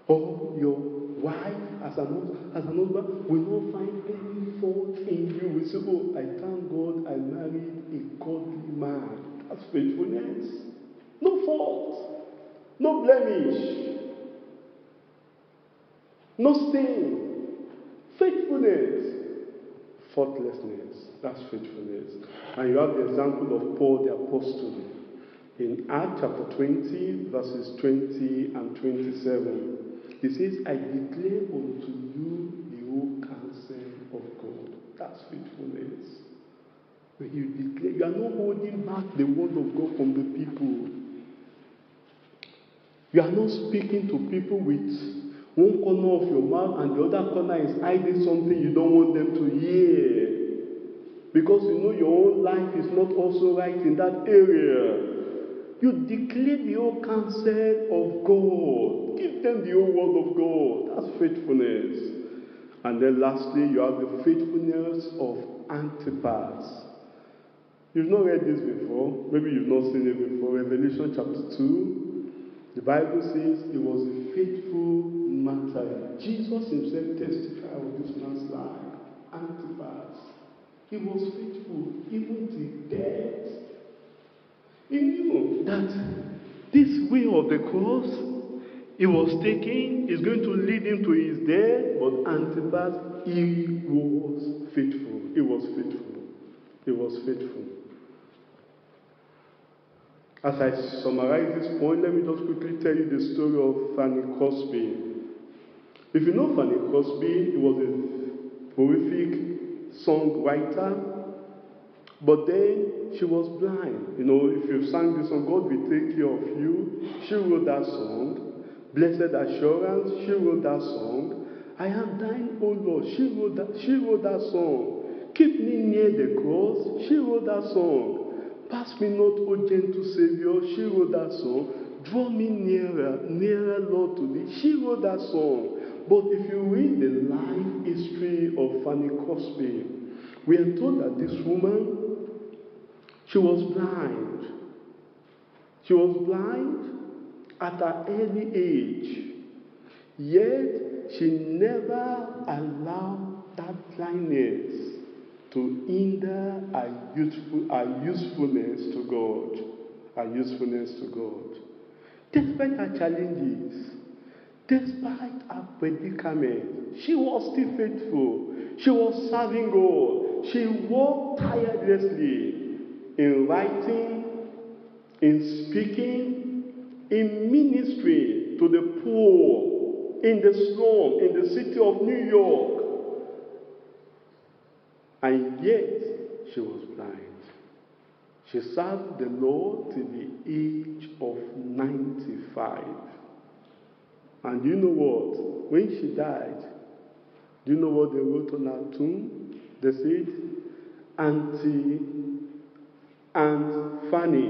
Or your wife, as an, as an husband, will not find any fault in you. We say, Oh, I thank God I married a godly man. That's faithfulness. No fault. No blemish. No stain. Faithfulness. Faultlessness. That's faithfulness. And you have the example of Paul the Apostle in Acts chapter 20, verses 20 and 27. He says, I declare unto you the whole counsel of God. That's faithfulness. When you declare, you are not holding back the word of God from the people. You are not speaking to people with one corner of your mouth and the other corner is hiding something you don't want them to hear. Because you know your own life is not also right in that area. You declare the whole counsel of God. Give them the whole word of God. That's faithfulness. And then lastly, you have the faithfulness of Antipas. You've not read this before. Maybe you've not seen it before. Revelation chapter 2. The Bible says he was a faithful martyr. Jesus himself testified of this man's life. Antipas. He was faithful even to death. He knew that this way of the cross he was taking is going to lead him to his death, but Antipas, he was faithful. He was faithful. He was faithful. As I summarize this point, let me just quickly tell you the story of Fanny Crosby. If you know Fanny Crosby, he was a prolific songwriter, but then she was blind. You know, if you sang this song, God will take care of you. She wrote that song. Blessed Assurance, she wrote that song. I am thine, O Lord. She wrote that, she wrote that song. Keep me near the cross. She wrote that song. Pass me not, O gentle Savior. She wrote that song. Draw me nearer, nearer, Lord, to thee. She wrote that song. But if you read the life history of Fanny Crosby, we are told that this woman, she was blind. She was blind at an early age. Yet she never allowed that blindness to hinder our, useful, our usefulness to God. Our usefulness to God. Despite her challenges, despite her predicament, she was still faithful. She was serving God. She worked tirelessly in writing, in speaking, in ministry to the poor. in the slum, in the city of New York. And yet, she was blind. She served the Lord till the age of 95. And you know what? When she died, do you know what they wrote on her tomb? They said, Auntie Aunt Fanny,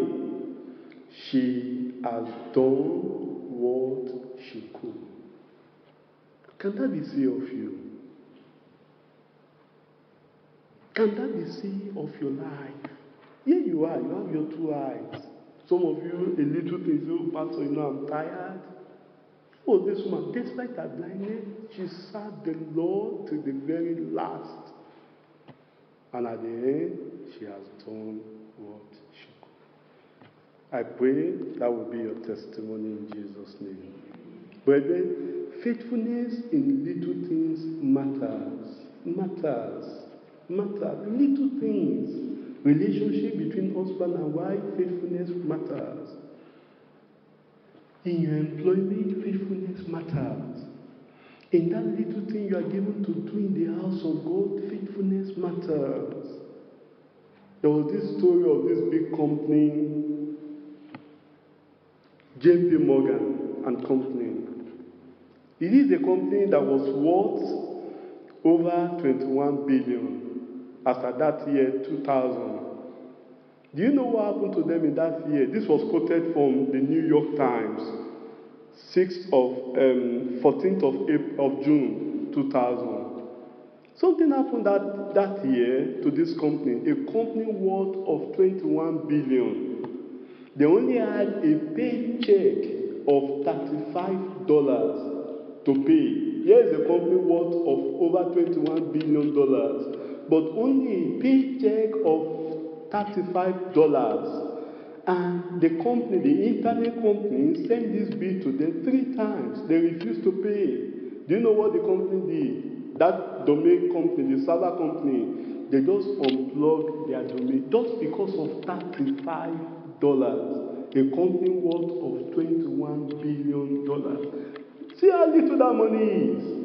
she has done what she could. Can that be say of you? Can that be say of your life? Here you are, you have your two eyes. Some of you, a little thing, you, Pastor, you know, I'm tired. Oh, this woman, despite her blindness, she served the Lord to the very last. And at the end, she has done what she could. I pray that will be your testimony in Jesus' name. Brethren, faithfulness in little things matters. Matters. Matters. Little things. Relationship between husband and wife, faithfulness matters. In your employment, faithfulness matters. In that little thing you are given to do in the house of God, faithfulness matters. There was this story of this big company, JP Morgan and Company. It is a company that was worth over 21 billion at that year 2000. Do you know what happened to them in that year? This was quoted from the New York Times, 6th of um, 14th of April, of June 2000. Something happened that, that year to this company, a company worth of 21 billion. They only had a paycheck of $35 to pay. Here is a company worth of over $21 billion but only a paycheck of $35. And the company, the internet company, sent this bill to them three times. They refused to pay. Do you know what the company did? That domain company, the server company, they just unplugged their domain just because of $35. A company worth of $21 billion. See how little that money is.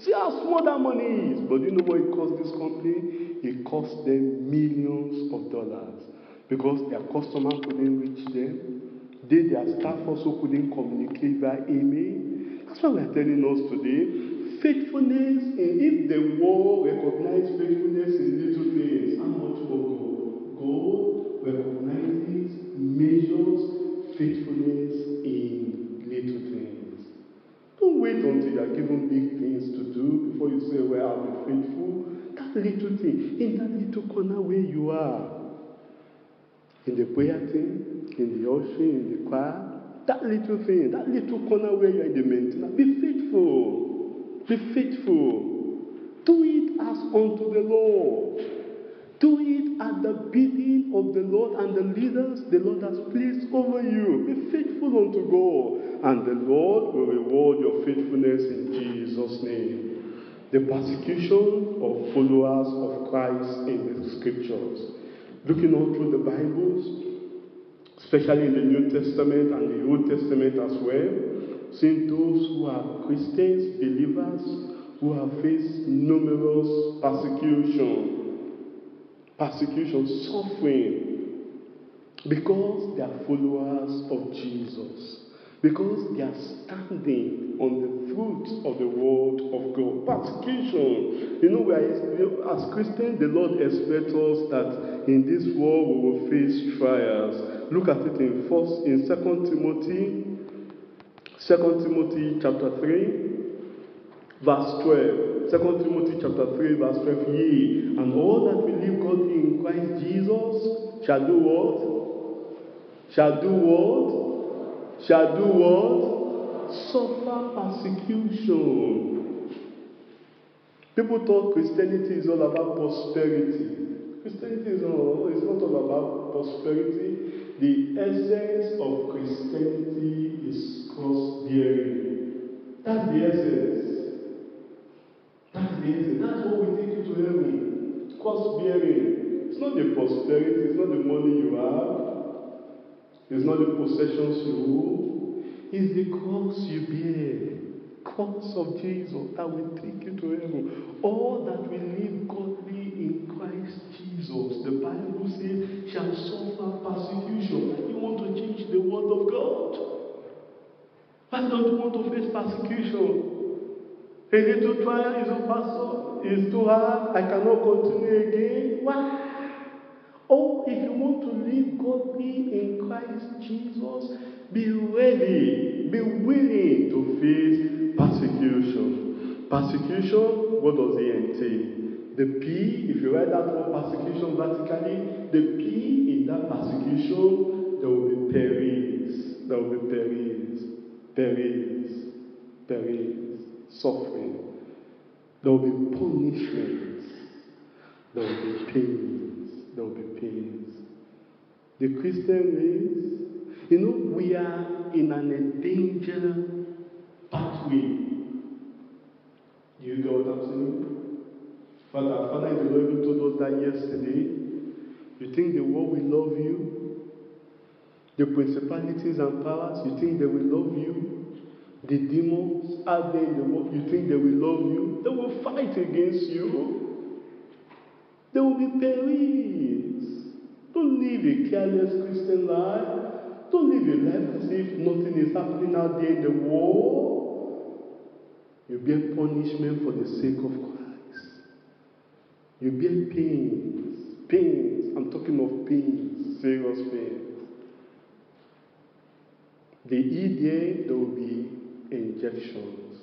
See how small that money is. But you know what it cost this company? It cost them millions of dollars because their customer couldn't reach them. They, their staff also couldn't communicate via email. That's why we are telling us today faithfulness, in, if the world recognizes faithfulness in little things, how much more God? God recognizes, measures faithfulness in little things. Don't wait until you are given big things to do before you say, Well, I'll be faithful. That little thing, in that little corner where you are, in the prayer team, in the ushering, in the choir, that little thing, that little corner where you are in the maintenance, be faithful. Be faithful. Do it as unto the Lord. Do it at the bidding of the Lord and the leaders the Lord has placed over you. Be faithful unto God, and the Lord will reward your faithfulness in Jesus' name. The persecution of followers of Christ in the scriptures. Looking all through the Bibles, especially in the New Testament and the Old Testament as well, seeing those who are Christians, believers, who have faced numerous persecution persecution, suffering, because they are followers of Jesus, because they are standing on the fruit of the word of God. Persecution, you know, we are, as Christians, the Lord expects us that in this world we will face trials. Look at it in first in Second Timothy, Second Timothy chapter three, verse twelve. 2 Timothy chapter 3, verse 12, Ye, and all that believe God in Christ Jesus shall do what? Shall do what? Shall do what? Suffer persecution. People thought Christianity is all about prosperity. Christianity is not, it's not all about prosperity. The essence of Christianity is cross bearing. That's the essence. That's essence. That's what will take you to heaven. Cross bearing. It's not the prosperity, it's not the money you have, it's not the possessions you own, it's the cross you bear. cross of Jesus that will take you to heaven. All that we live godly in Christ Jesus, the Bible says, shall suffer persecution. You want to change the word of God? Why don't you want to face persecution? A little trial is a pastor, is too hard, I cannot continue again. Why? Oh, if you want to live godly in Christ Jesus, be ready, be willing to face persecution. Persecution, what does it entail? The P, if you write that word persecution vertically, the P in that persecution, there will be perils. There will be perils, perils, perils, suffering. There will be punishments. There will be pain there will be pains. The Christian race, you know, we are in an endangered pathway. You get what I'm saying? Father, Father in the Lord even told us that yesterday. You think the world will love you? The principalities and powers, you think they will love you? The demons out there in the world, you think they will love you? They will fight against you. There will be perils. Don't live a careless Christian life. Don't live a life as if nothing is happening out there in the world. You bear punishment for the sake of Christ. You bear pains. Pains. I'm talking of pains. Serious pains. The there, there will be injections.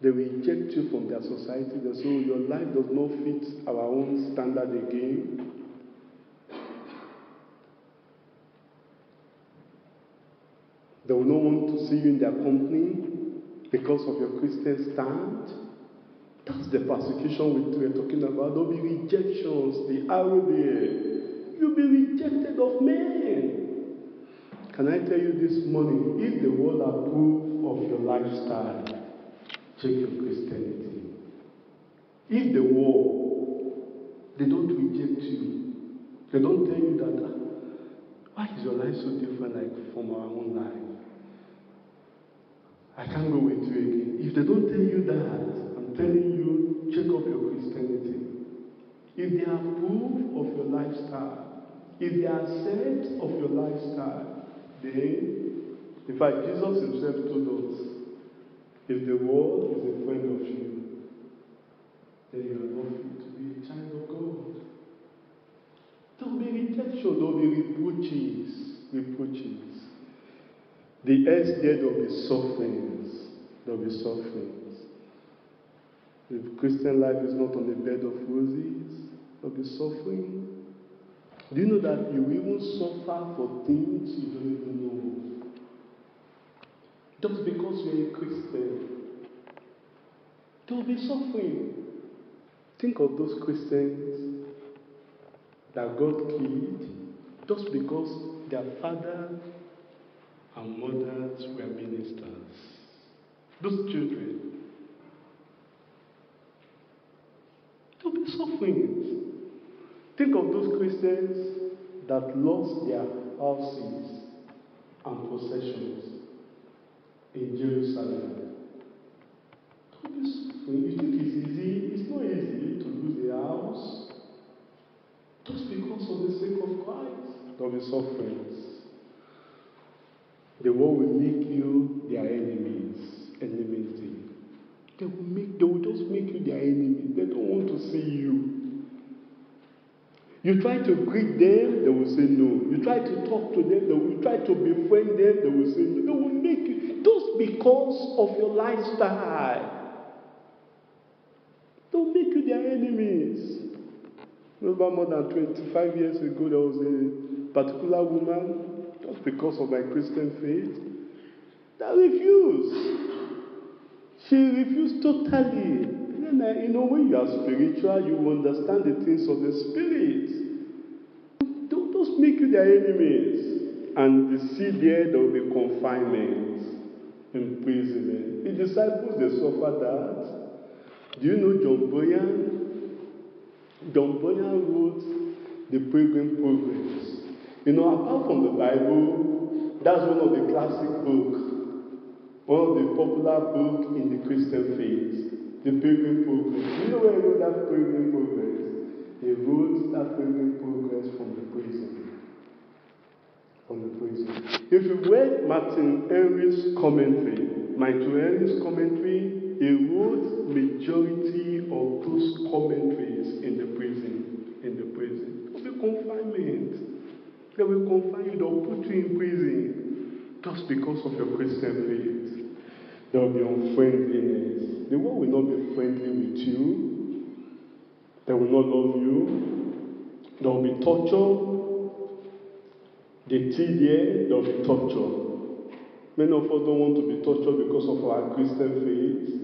They will reject you from their society. Say, oh, your life does not fit our own standard again. They will not want to see you in their company because of your Christian stand. That's the persecution we are talking about. There will be rejections. The arrow there. You'll be rejected of men. Can I tell you this morning, if the world approve of your lifestyle, check your Christianity. If the world, they don't reject you, they don't tell you that, ah, why is your life so different like from our own life? I can't go with you again. If they don't tell you that, I'm telling you, check up your Christianity. If they approve of your lifestyle, if they accept of your lifestyle, then, in fact, Jesus himself told us, if the world is a friend of you, then you are not fit to be a child of God. Will be rejection, will be reproaches, reproaches. The S there, will be sufferings. There will be sufferings. The Christian life is not on a bed of roses, there will be suffering. Do you know that you even suffer for things you don't even know? Just because you're a Christian, there will be suffering. Think of those Christians that God killed just because their father and mothers were ministers. Those children. There will be sufferings. Think of those Christians that lost their houses and possessions in Jerusalem. You think it's easy? It's not easy to lose a house just because of the sake of Christ. Will be sufferings. The world will make you their enemies, enmity. They will make, they will just make you their enemy. They don't want to see you. You try to greet them, they will say no. You try to talk to them, they will try to befriend them, they will say no. They will make you just because of your lifestyle. They will make you their enemies. Remember more than 25 years ago, there was a particular woman, just because of my Christian faith, that refused. She refused totally. Then, you know, when you are spiritual, you understand the things of the Spirit. Don't just make you their enemies. And the see there, there will be confinement, imprisonment. The disciples, they suffer that. Do you know John Bunyan? John Bunyan wrote the Pilgrim Progress. You know, apart from the Bible, that's one of the classic books one of the popular books in the Christian faith, The Pilgrim Progress. You know where he wrote that Pilgrim Progress? He wrote that Pilgrim Progress from the prison. From the prison. If you read Martin Henry's commentary, Martin Henry's commentary, he wrote majority of those commentaries in the prison. In the prison. Of the confinement. They will confine you, they'll put you in prison just because of your Christian faith. There will be unfriendliness. The world will not be friendly with you. They will not love you. There will be torture. The T there, there will be torture. Many of us don't want to be tortured because of our Christian faith.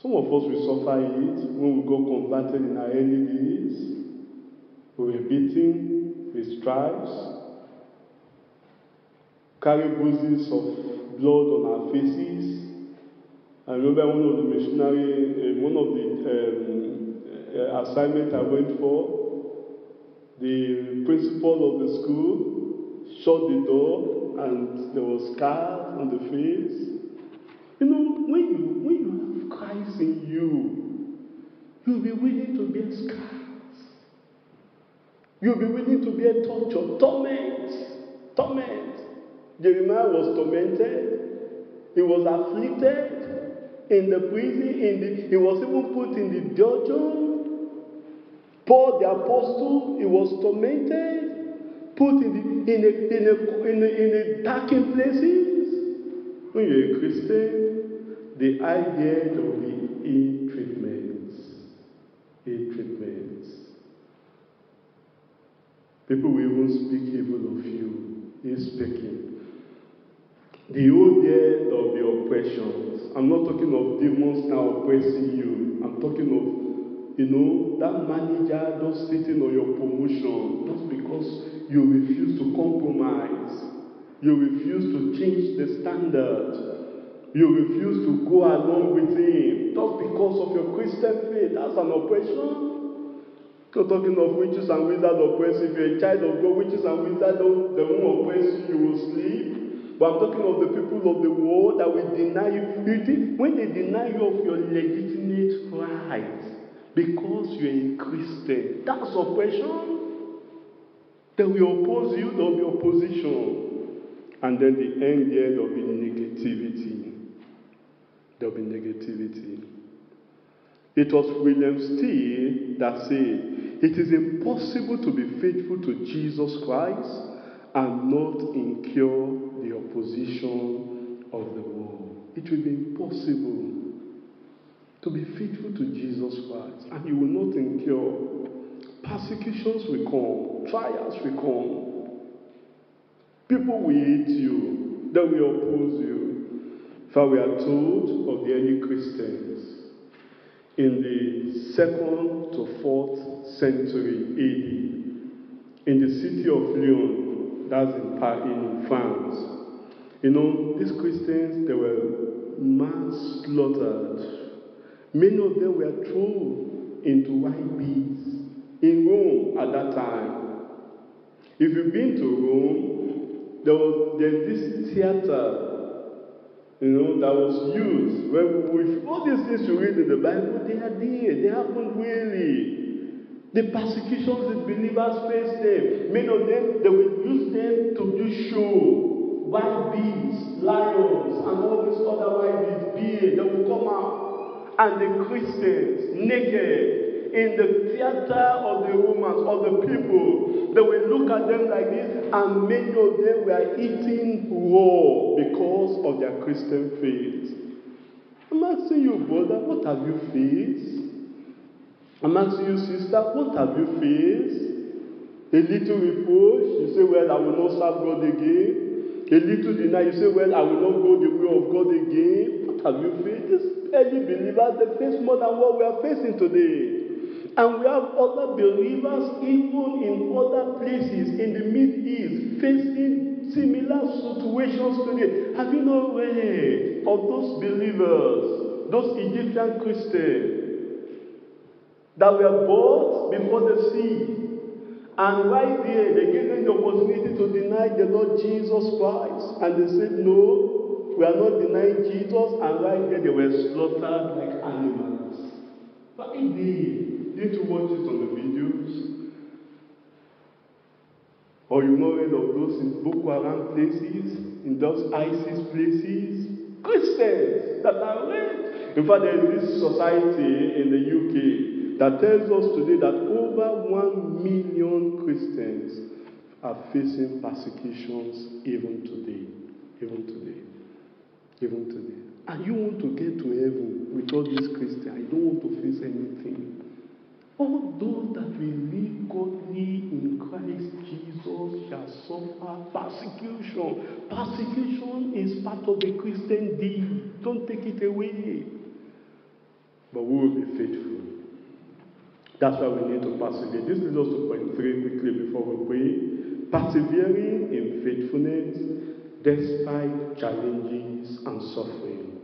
Some of us will suffer it when we got converted in our early days. We were beaten with stripes, carry bruises of blood on our faces. I remember one of the missionary, uh, one of the um, uh, assignment I went for. The principal of the school shut the door, and there was scars on the face. You know, when you when you have Christ in you, you'll be willing to bear scars. You'll be willing to bear torture, torment, torment. Jeremiah was tormented. He was afflicted in the prison. In the, he was even put in the dungeon. Paul the apostle, he was tormented, put in, the, in, in, in, in darkened places. When you're a Christian, the idea of the in treatments, in treatments. People will even speak evil of you. He's speaking. The old year of the oppressions. I'm not talking of demons now oppressing you. I'm talking of you know, that manager just sitting on your promotion just because you refuse to compromise. You refuse to change the standard. You refuse to go along with him just because of your Christian faith. That's an oppression. Not talking of witches and wizards oppress. If you're a child of God, witches and wizards don't, they won't oppress you, you will sleep. But I'm talking of the people of the world that will deny you. You think when they deny you of your legitimate rights, because you're a Christian. That's oppression. They will oppose you, there will be opposition. And then the end there, there will be negativity. There will be negativity. It was William Steele that said, It is impossible to be faithful to Jesus Christ and not incur the opposition of the world. It will be impossible to be faithful to Jesus Christ, and you will not incur persecutions will come, trials will come. People will hate you, they will oppose you. For we are told of the early Christians in the second to fourth century AD in the city of Lyon, that's in, in France. You know, these Christians, they were mass slaughtered Many of them were thrown into white beads in Rome at that time. If you've been to Rome, there was there's this theater, you know, that was used. With all these things you read in the Bible, they are there. They happened really. The persecutions the believers faced them. Many of them, they will use them to do show. White beads, lions, and all these other white beads, beard, they will come out and the Christians naked in the theater of the Romans, of the people. They will look at them like this, and many of them were eating raw because of their Christian faith. I'm asking you, brother, what have you faced? Asking you, sister, what have you faced? A little reproach, you say, Well, I will not serve God again. A little deny, you say, Well, I will not go the way of God again. What have you faced? early believers, they face more than what we are facing today. And we have other believers, even in other places in the Middle East, facing similar situations today. Have you not read of those believers, those Egyptian Christians, that were bought before the sea? And right there, they gave them the opportunity to deny the Lord Jesus Christ. And they said, No, we are not denying Jesus, and right there they were slaughtered like animals. But indeed, didn't you watch it on the videos? Or you know read of those in Boko Haram places, in those ISIS places? Christians that are raped. In fact, there is this society in the UK that tells us today that over one million Christians are facing persecutions even today. Even today. Even today. And you want to get to heaven with all these Christians. You don't want to face anything. All those that live godly in Christ Jesus shall suffer persecution. Persecution is part of the Christian deed. Don't take it away. But we will be faithful. That's why we need to persevere. This leads us to point three quickly before we pray. Persevering in faithfulness despite challenges and suffering.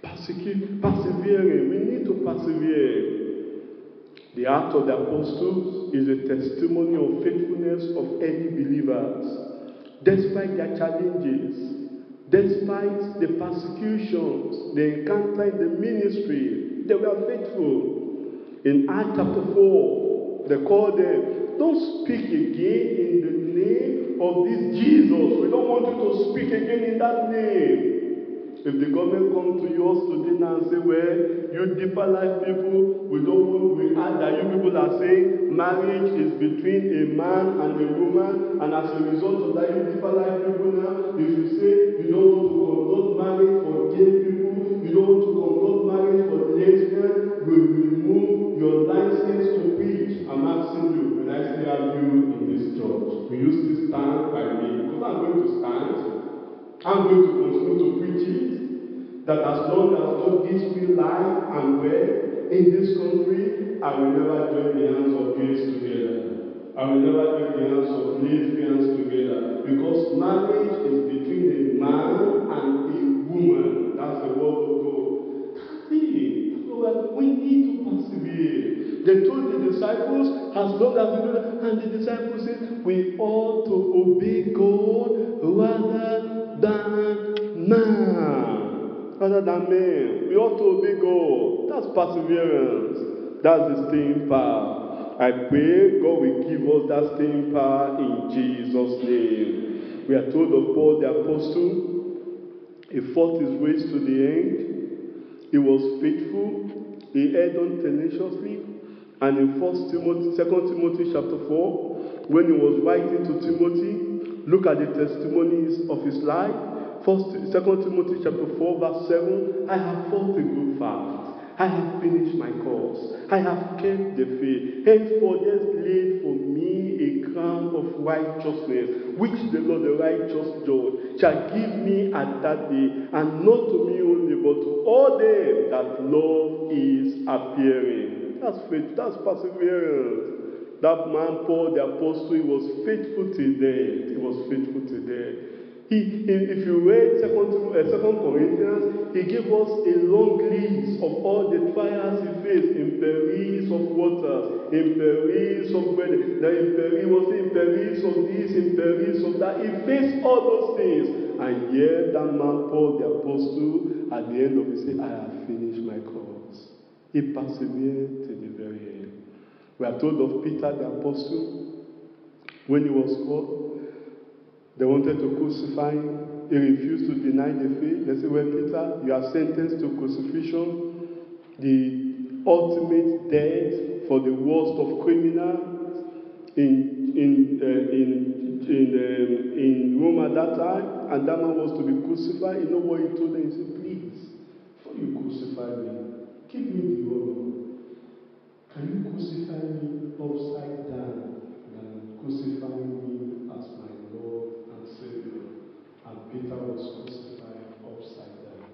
Persecute, persevering. We need to persevere. The Act of the Apostles is a testimony of faithfulness of early believers. Despite their challenges, despite the persecutions they encountered in the ministry, they were faithful. In Acts chapter 4, they called them, Don't speak again in the name of this Jesus. We don't want you to speak again in that name. If the government come to yours today now and say, well, you deeper life people, we don't want, we add that you people are saying marriage is between a man and a woman, and as a result of that, you deeper life people now, if you say you don't want to conduct marriage for gay people, you don't want to conduct marriage for lesbians, we remove your license to preach. I'm asking you, will I still have you in this church? Will you still stand by me? Because I'm going to stand. I'm going to continue to preach it. That as long as God gives me life and breath in this country, I will never join the hands of gays together. I will never join the hands of lesbians together. Because marriage is between a man and a woman. That's the word of God. That's it. We need to persevere. They told the disciples, as long as we do that, and the disciples said, we ought to obey God rather than man. Rather than men. We ought to obey God. That's perseverance. That's the staying power. I pray God will give us that staying power in Jesus' name. We are told of Paul the Apostle. He fought his ways to the end. He was faithful. He held on tenaciously. And in First Timothy, 2 Timothy chapter 4, when he was writing to Timothy, look at the testimonies of his life. First, Second Timothy chapter 4, verse 7. I have fought a good fight. I have finished my course. I have kept the faith. Henceforth, there is laid for crown of righteousness, which the Lord, the righteous judge, shall give me at that day, and not to me only, but to all them that love is appearing. That's faith. That's perseverance. That man, Paul the apostle, he was faithful to death. He was faithful to death. He, if you read second, uh, second Corinthians, he gave us a long list of all the trials he faced in perils of water, in perils of bread, then in perils, was in perils of this, in perils of that. He faced all those things. And yet that man, Paul the apostle, at the end of it said, I have finished my course. He persevered to the very end. We are told of Peter the apostle, when he was called, they wanted to crucify him. He refused to deny the faith. They said, Well, Peter, you are sentenced to crucifixion, the ultimate death for the worst of criminals in, in, uh, in, in, um, in Rome at that time. And that man was to be crucified. You know what he told them? He said, Please, before you crucify me, give me the honor. Can you crucify me upside down than crucify me as my Lord and Savior? And Peter was crucified upside down.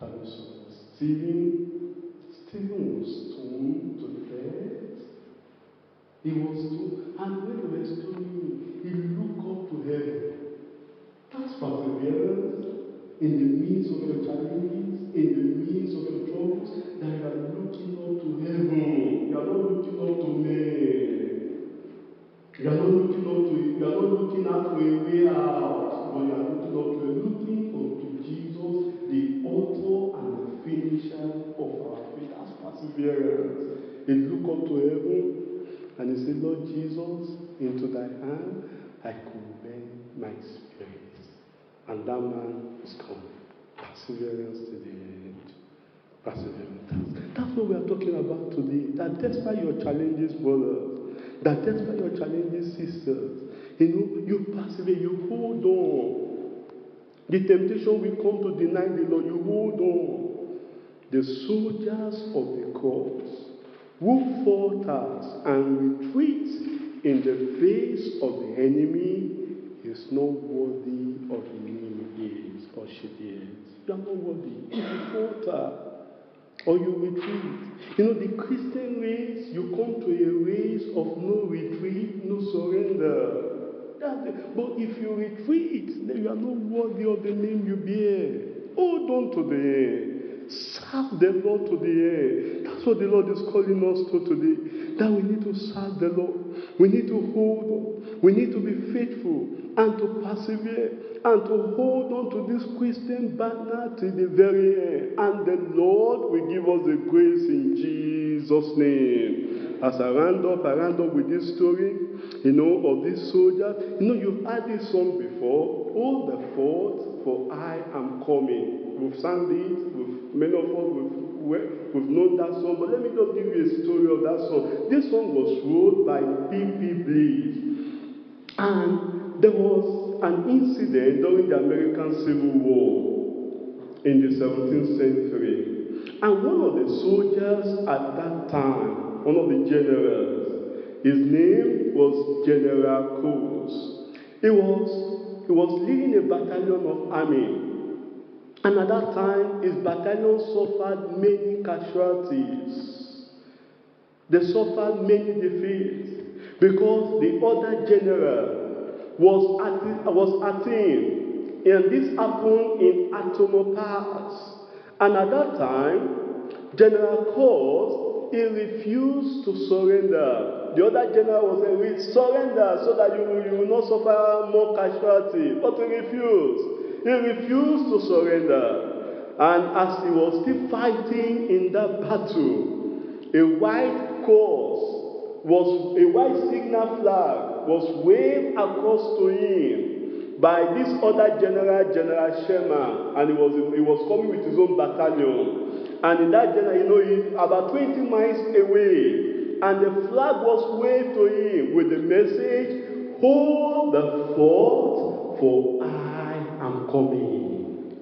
After this one, Stephen, Stephen was stoned to death. He was stoned, and when they were stoning he looked up to heaven. That's perseverance in the midst of your challenges, in the midst of your troubles, that you are looking up to heaven. You are not looking up to men. You are not looking up to you are not looking out for a way out, but you are looking up to looking unto Jesus, the author and the finisher of our faith. That's perseverance. They look up to heaven and they say, Lord Jesus, into thy hand I commend my spirit. And that man is come. Perseverance to the end. Perseverance. That's what we are talking about today. That despite your challenges, brother that despite your challenges, sisters, you know, you persevere, you hold on. The temptation will come to deny the Lord, you hold on. The soldiers of the cross who falters and retreats in the face of the enemy is not worthy of the name he is or she is. You are not worthy. You falter or you retreat, you know, the Christian race, you come to a race of no retreat, no surrender. But if you retreat, then you are not worthy of the name you bear. Hold on to the. Serve the Lord to the end. That's what the Lord is calling us to today. That we need to serve the Lord. We need to hold on. We need to be faithful and to persevere and to hold on to this Christian banner to the very end. And the Lord will give us the grace in Jesus' name. As I round up, I round up with this story, you know, of this soldier. You know, you've heard this song before. All the fort, for I am coming. We've sang it, we've, many of us, we've, we've known that song, but let me just give you a story of that song. This song was wrote by P.P. Bliss. And there was an incident during the American Civil War in the 17th century. And one of the soldiers at that time, one of the generals, his name was General Coles. He was, he was leading a battalion of army. And at that time, his battalion suffered many casualties. They suffered many defeats because the other general was at, was at him. And this happened in Atomo Pass. And at that time, General Coles, he refused to surrender. The other general was saying, We surrender so that you, you will not suffer more casualty. But he refused. He refused to surrender. And as he was still fighting in that battle, a white cross was a white signal flag was waved across to him by this other general, General Sherman, and he was he was coming with his own battalion. And in that general, you know, he, about 20 miles away, and the flag was waved to him with the message, "Hold the fort, for I am coming."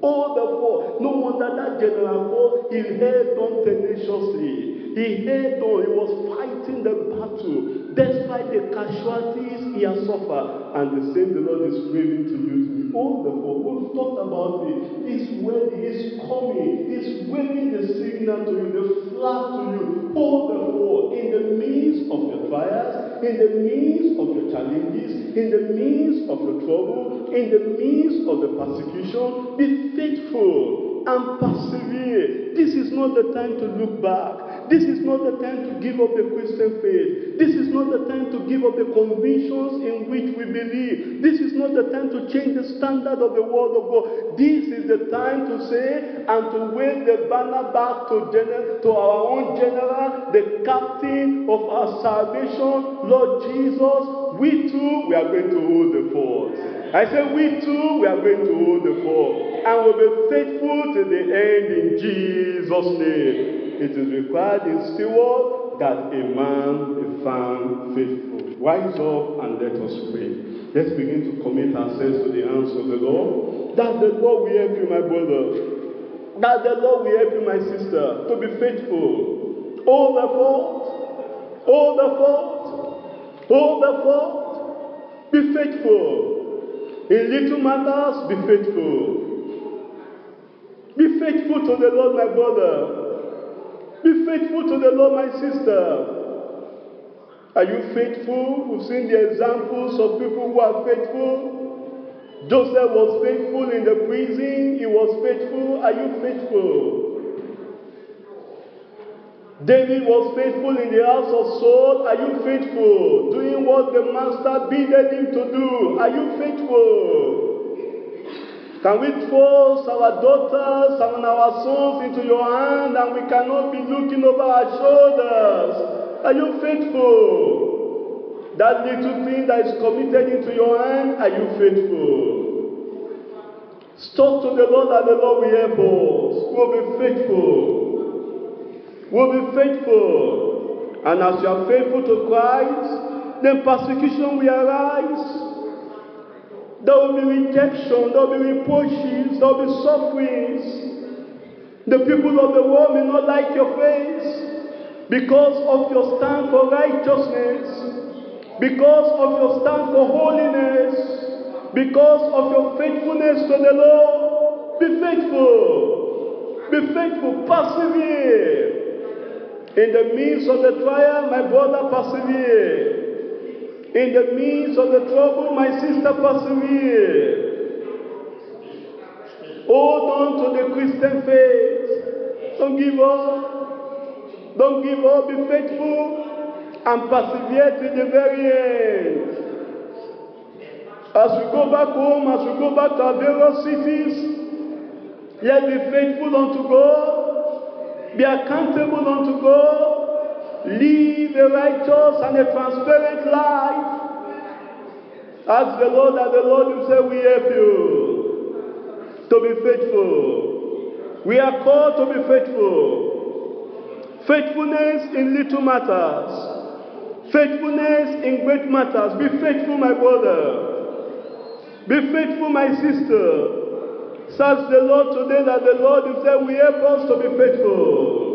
Hold the fort. No wonder that general Paul he held on tenaciously. He held on. He was fighting the battle despite the casualties he has suffered. And the same the Lord is craving to you to. All the fort. We've talked about it. He's ready. He's coming. He's waving the signal to you, the flag to you. Hold the fort in the midst of your trials, in the midst of your challenges, in the midst of your trouble, in the midst of the persecution. Be faithful and persevere. This is not the time to look back. This is not the time to give up the Christian faith. This is not the time to give up the convictions in which we believe. This is not the time to change the standard of the word of God. This is the time to say and to wave the banner back to, to our own general, the captain of our salvation, Lord Jesus. We too, we are going to hold the fort. I say, we too, we are going to hold the fort. And we'll be faithful to the end in Jesus' name. It is required in steward that a man be found faithful. Rise up and let us pray. Let's begin to commit ourselves to the hands of the Lord. That the Lord will help you, my brother. That the Lord will help you, my sister, to be faithful. All the fault, all the fault, all the fault. Be faithful. In little matters, be faithful. Be faithful to the Lord, my brother. Be faithful to the Lord, my sister. Are you faithful? We've seen the examples of people who are faithful. Joseph was faithful in the prison. He was faithful. Are you faithful? David was faithful in the house of Saul. Are you faithful? Doing what the master bidded him to do. Are you faithful? Can we trust our daughters and our sons into your hand and we cannot be looking over our shoulders? Are you faithful? That little thing that is committed into your hand, are you faithful? Talk to the Lord and the Lord will help us. We'll be faithful. We'll be faithful. And as you are faithful to Christ, then persecution will arise. There will be rejection, there will be reproaches, there will be sufferings. The people of the world may not like your face because of your stand for righteousness, because of your stand for holiness, because of your faithfulness to the Lord. Be faithful. Be faithful. Persevere. In the midst of the trial, my brother, persevere. In the midst of the trouble, my sister, persevere. Hold on to the Christian faith. Don't give up. Don't give up. Be faithful and persevere to the very end. As we go back home, as we go back to our various cities, let's be faithful unto God. Be accountable unto God. Live a righteous and a transparent life. Ask the Lord that the Lord will say, We help you to be faithful. We are called to be faithful. Faithfulness in little matters. Faithfulness in great matters. Be faithful, my brother. Be faithful, my sister. Search the Lord today that the Lord will say, We help us to be faithful.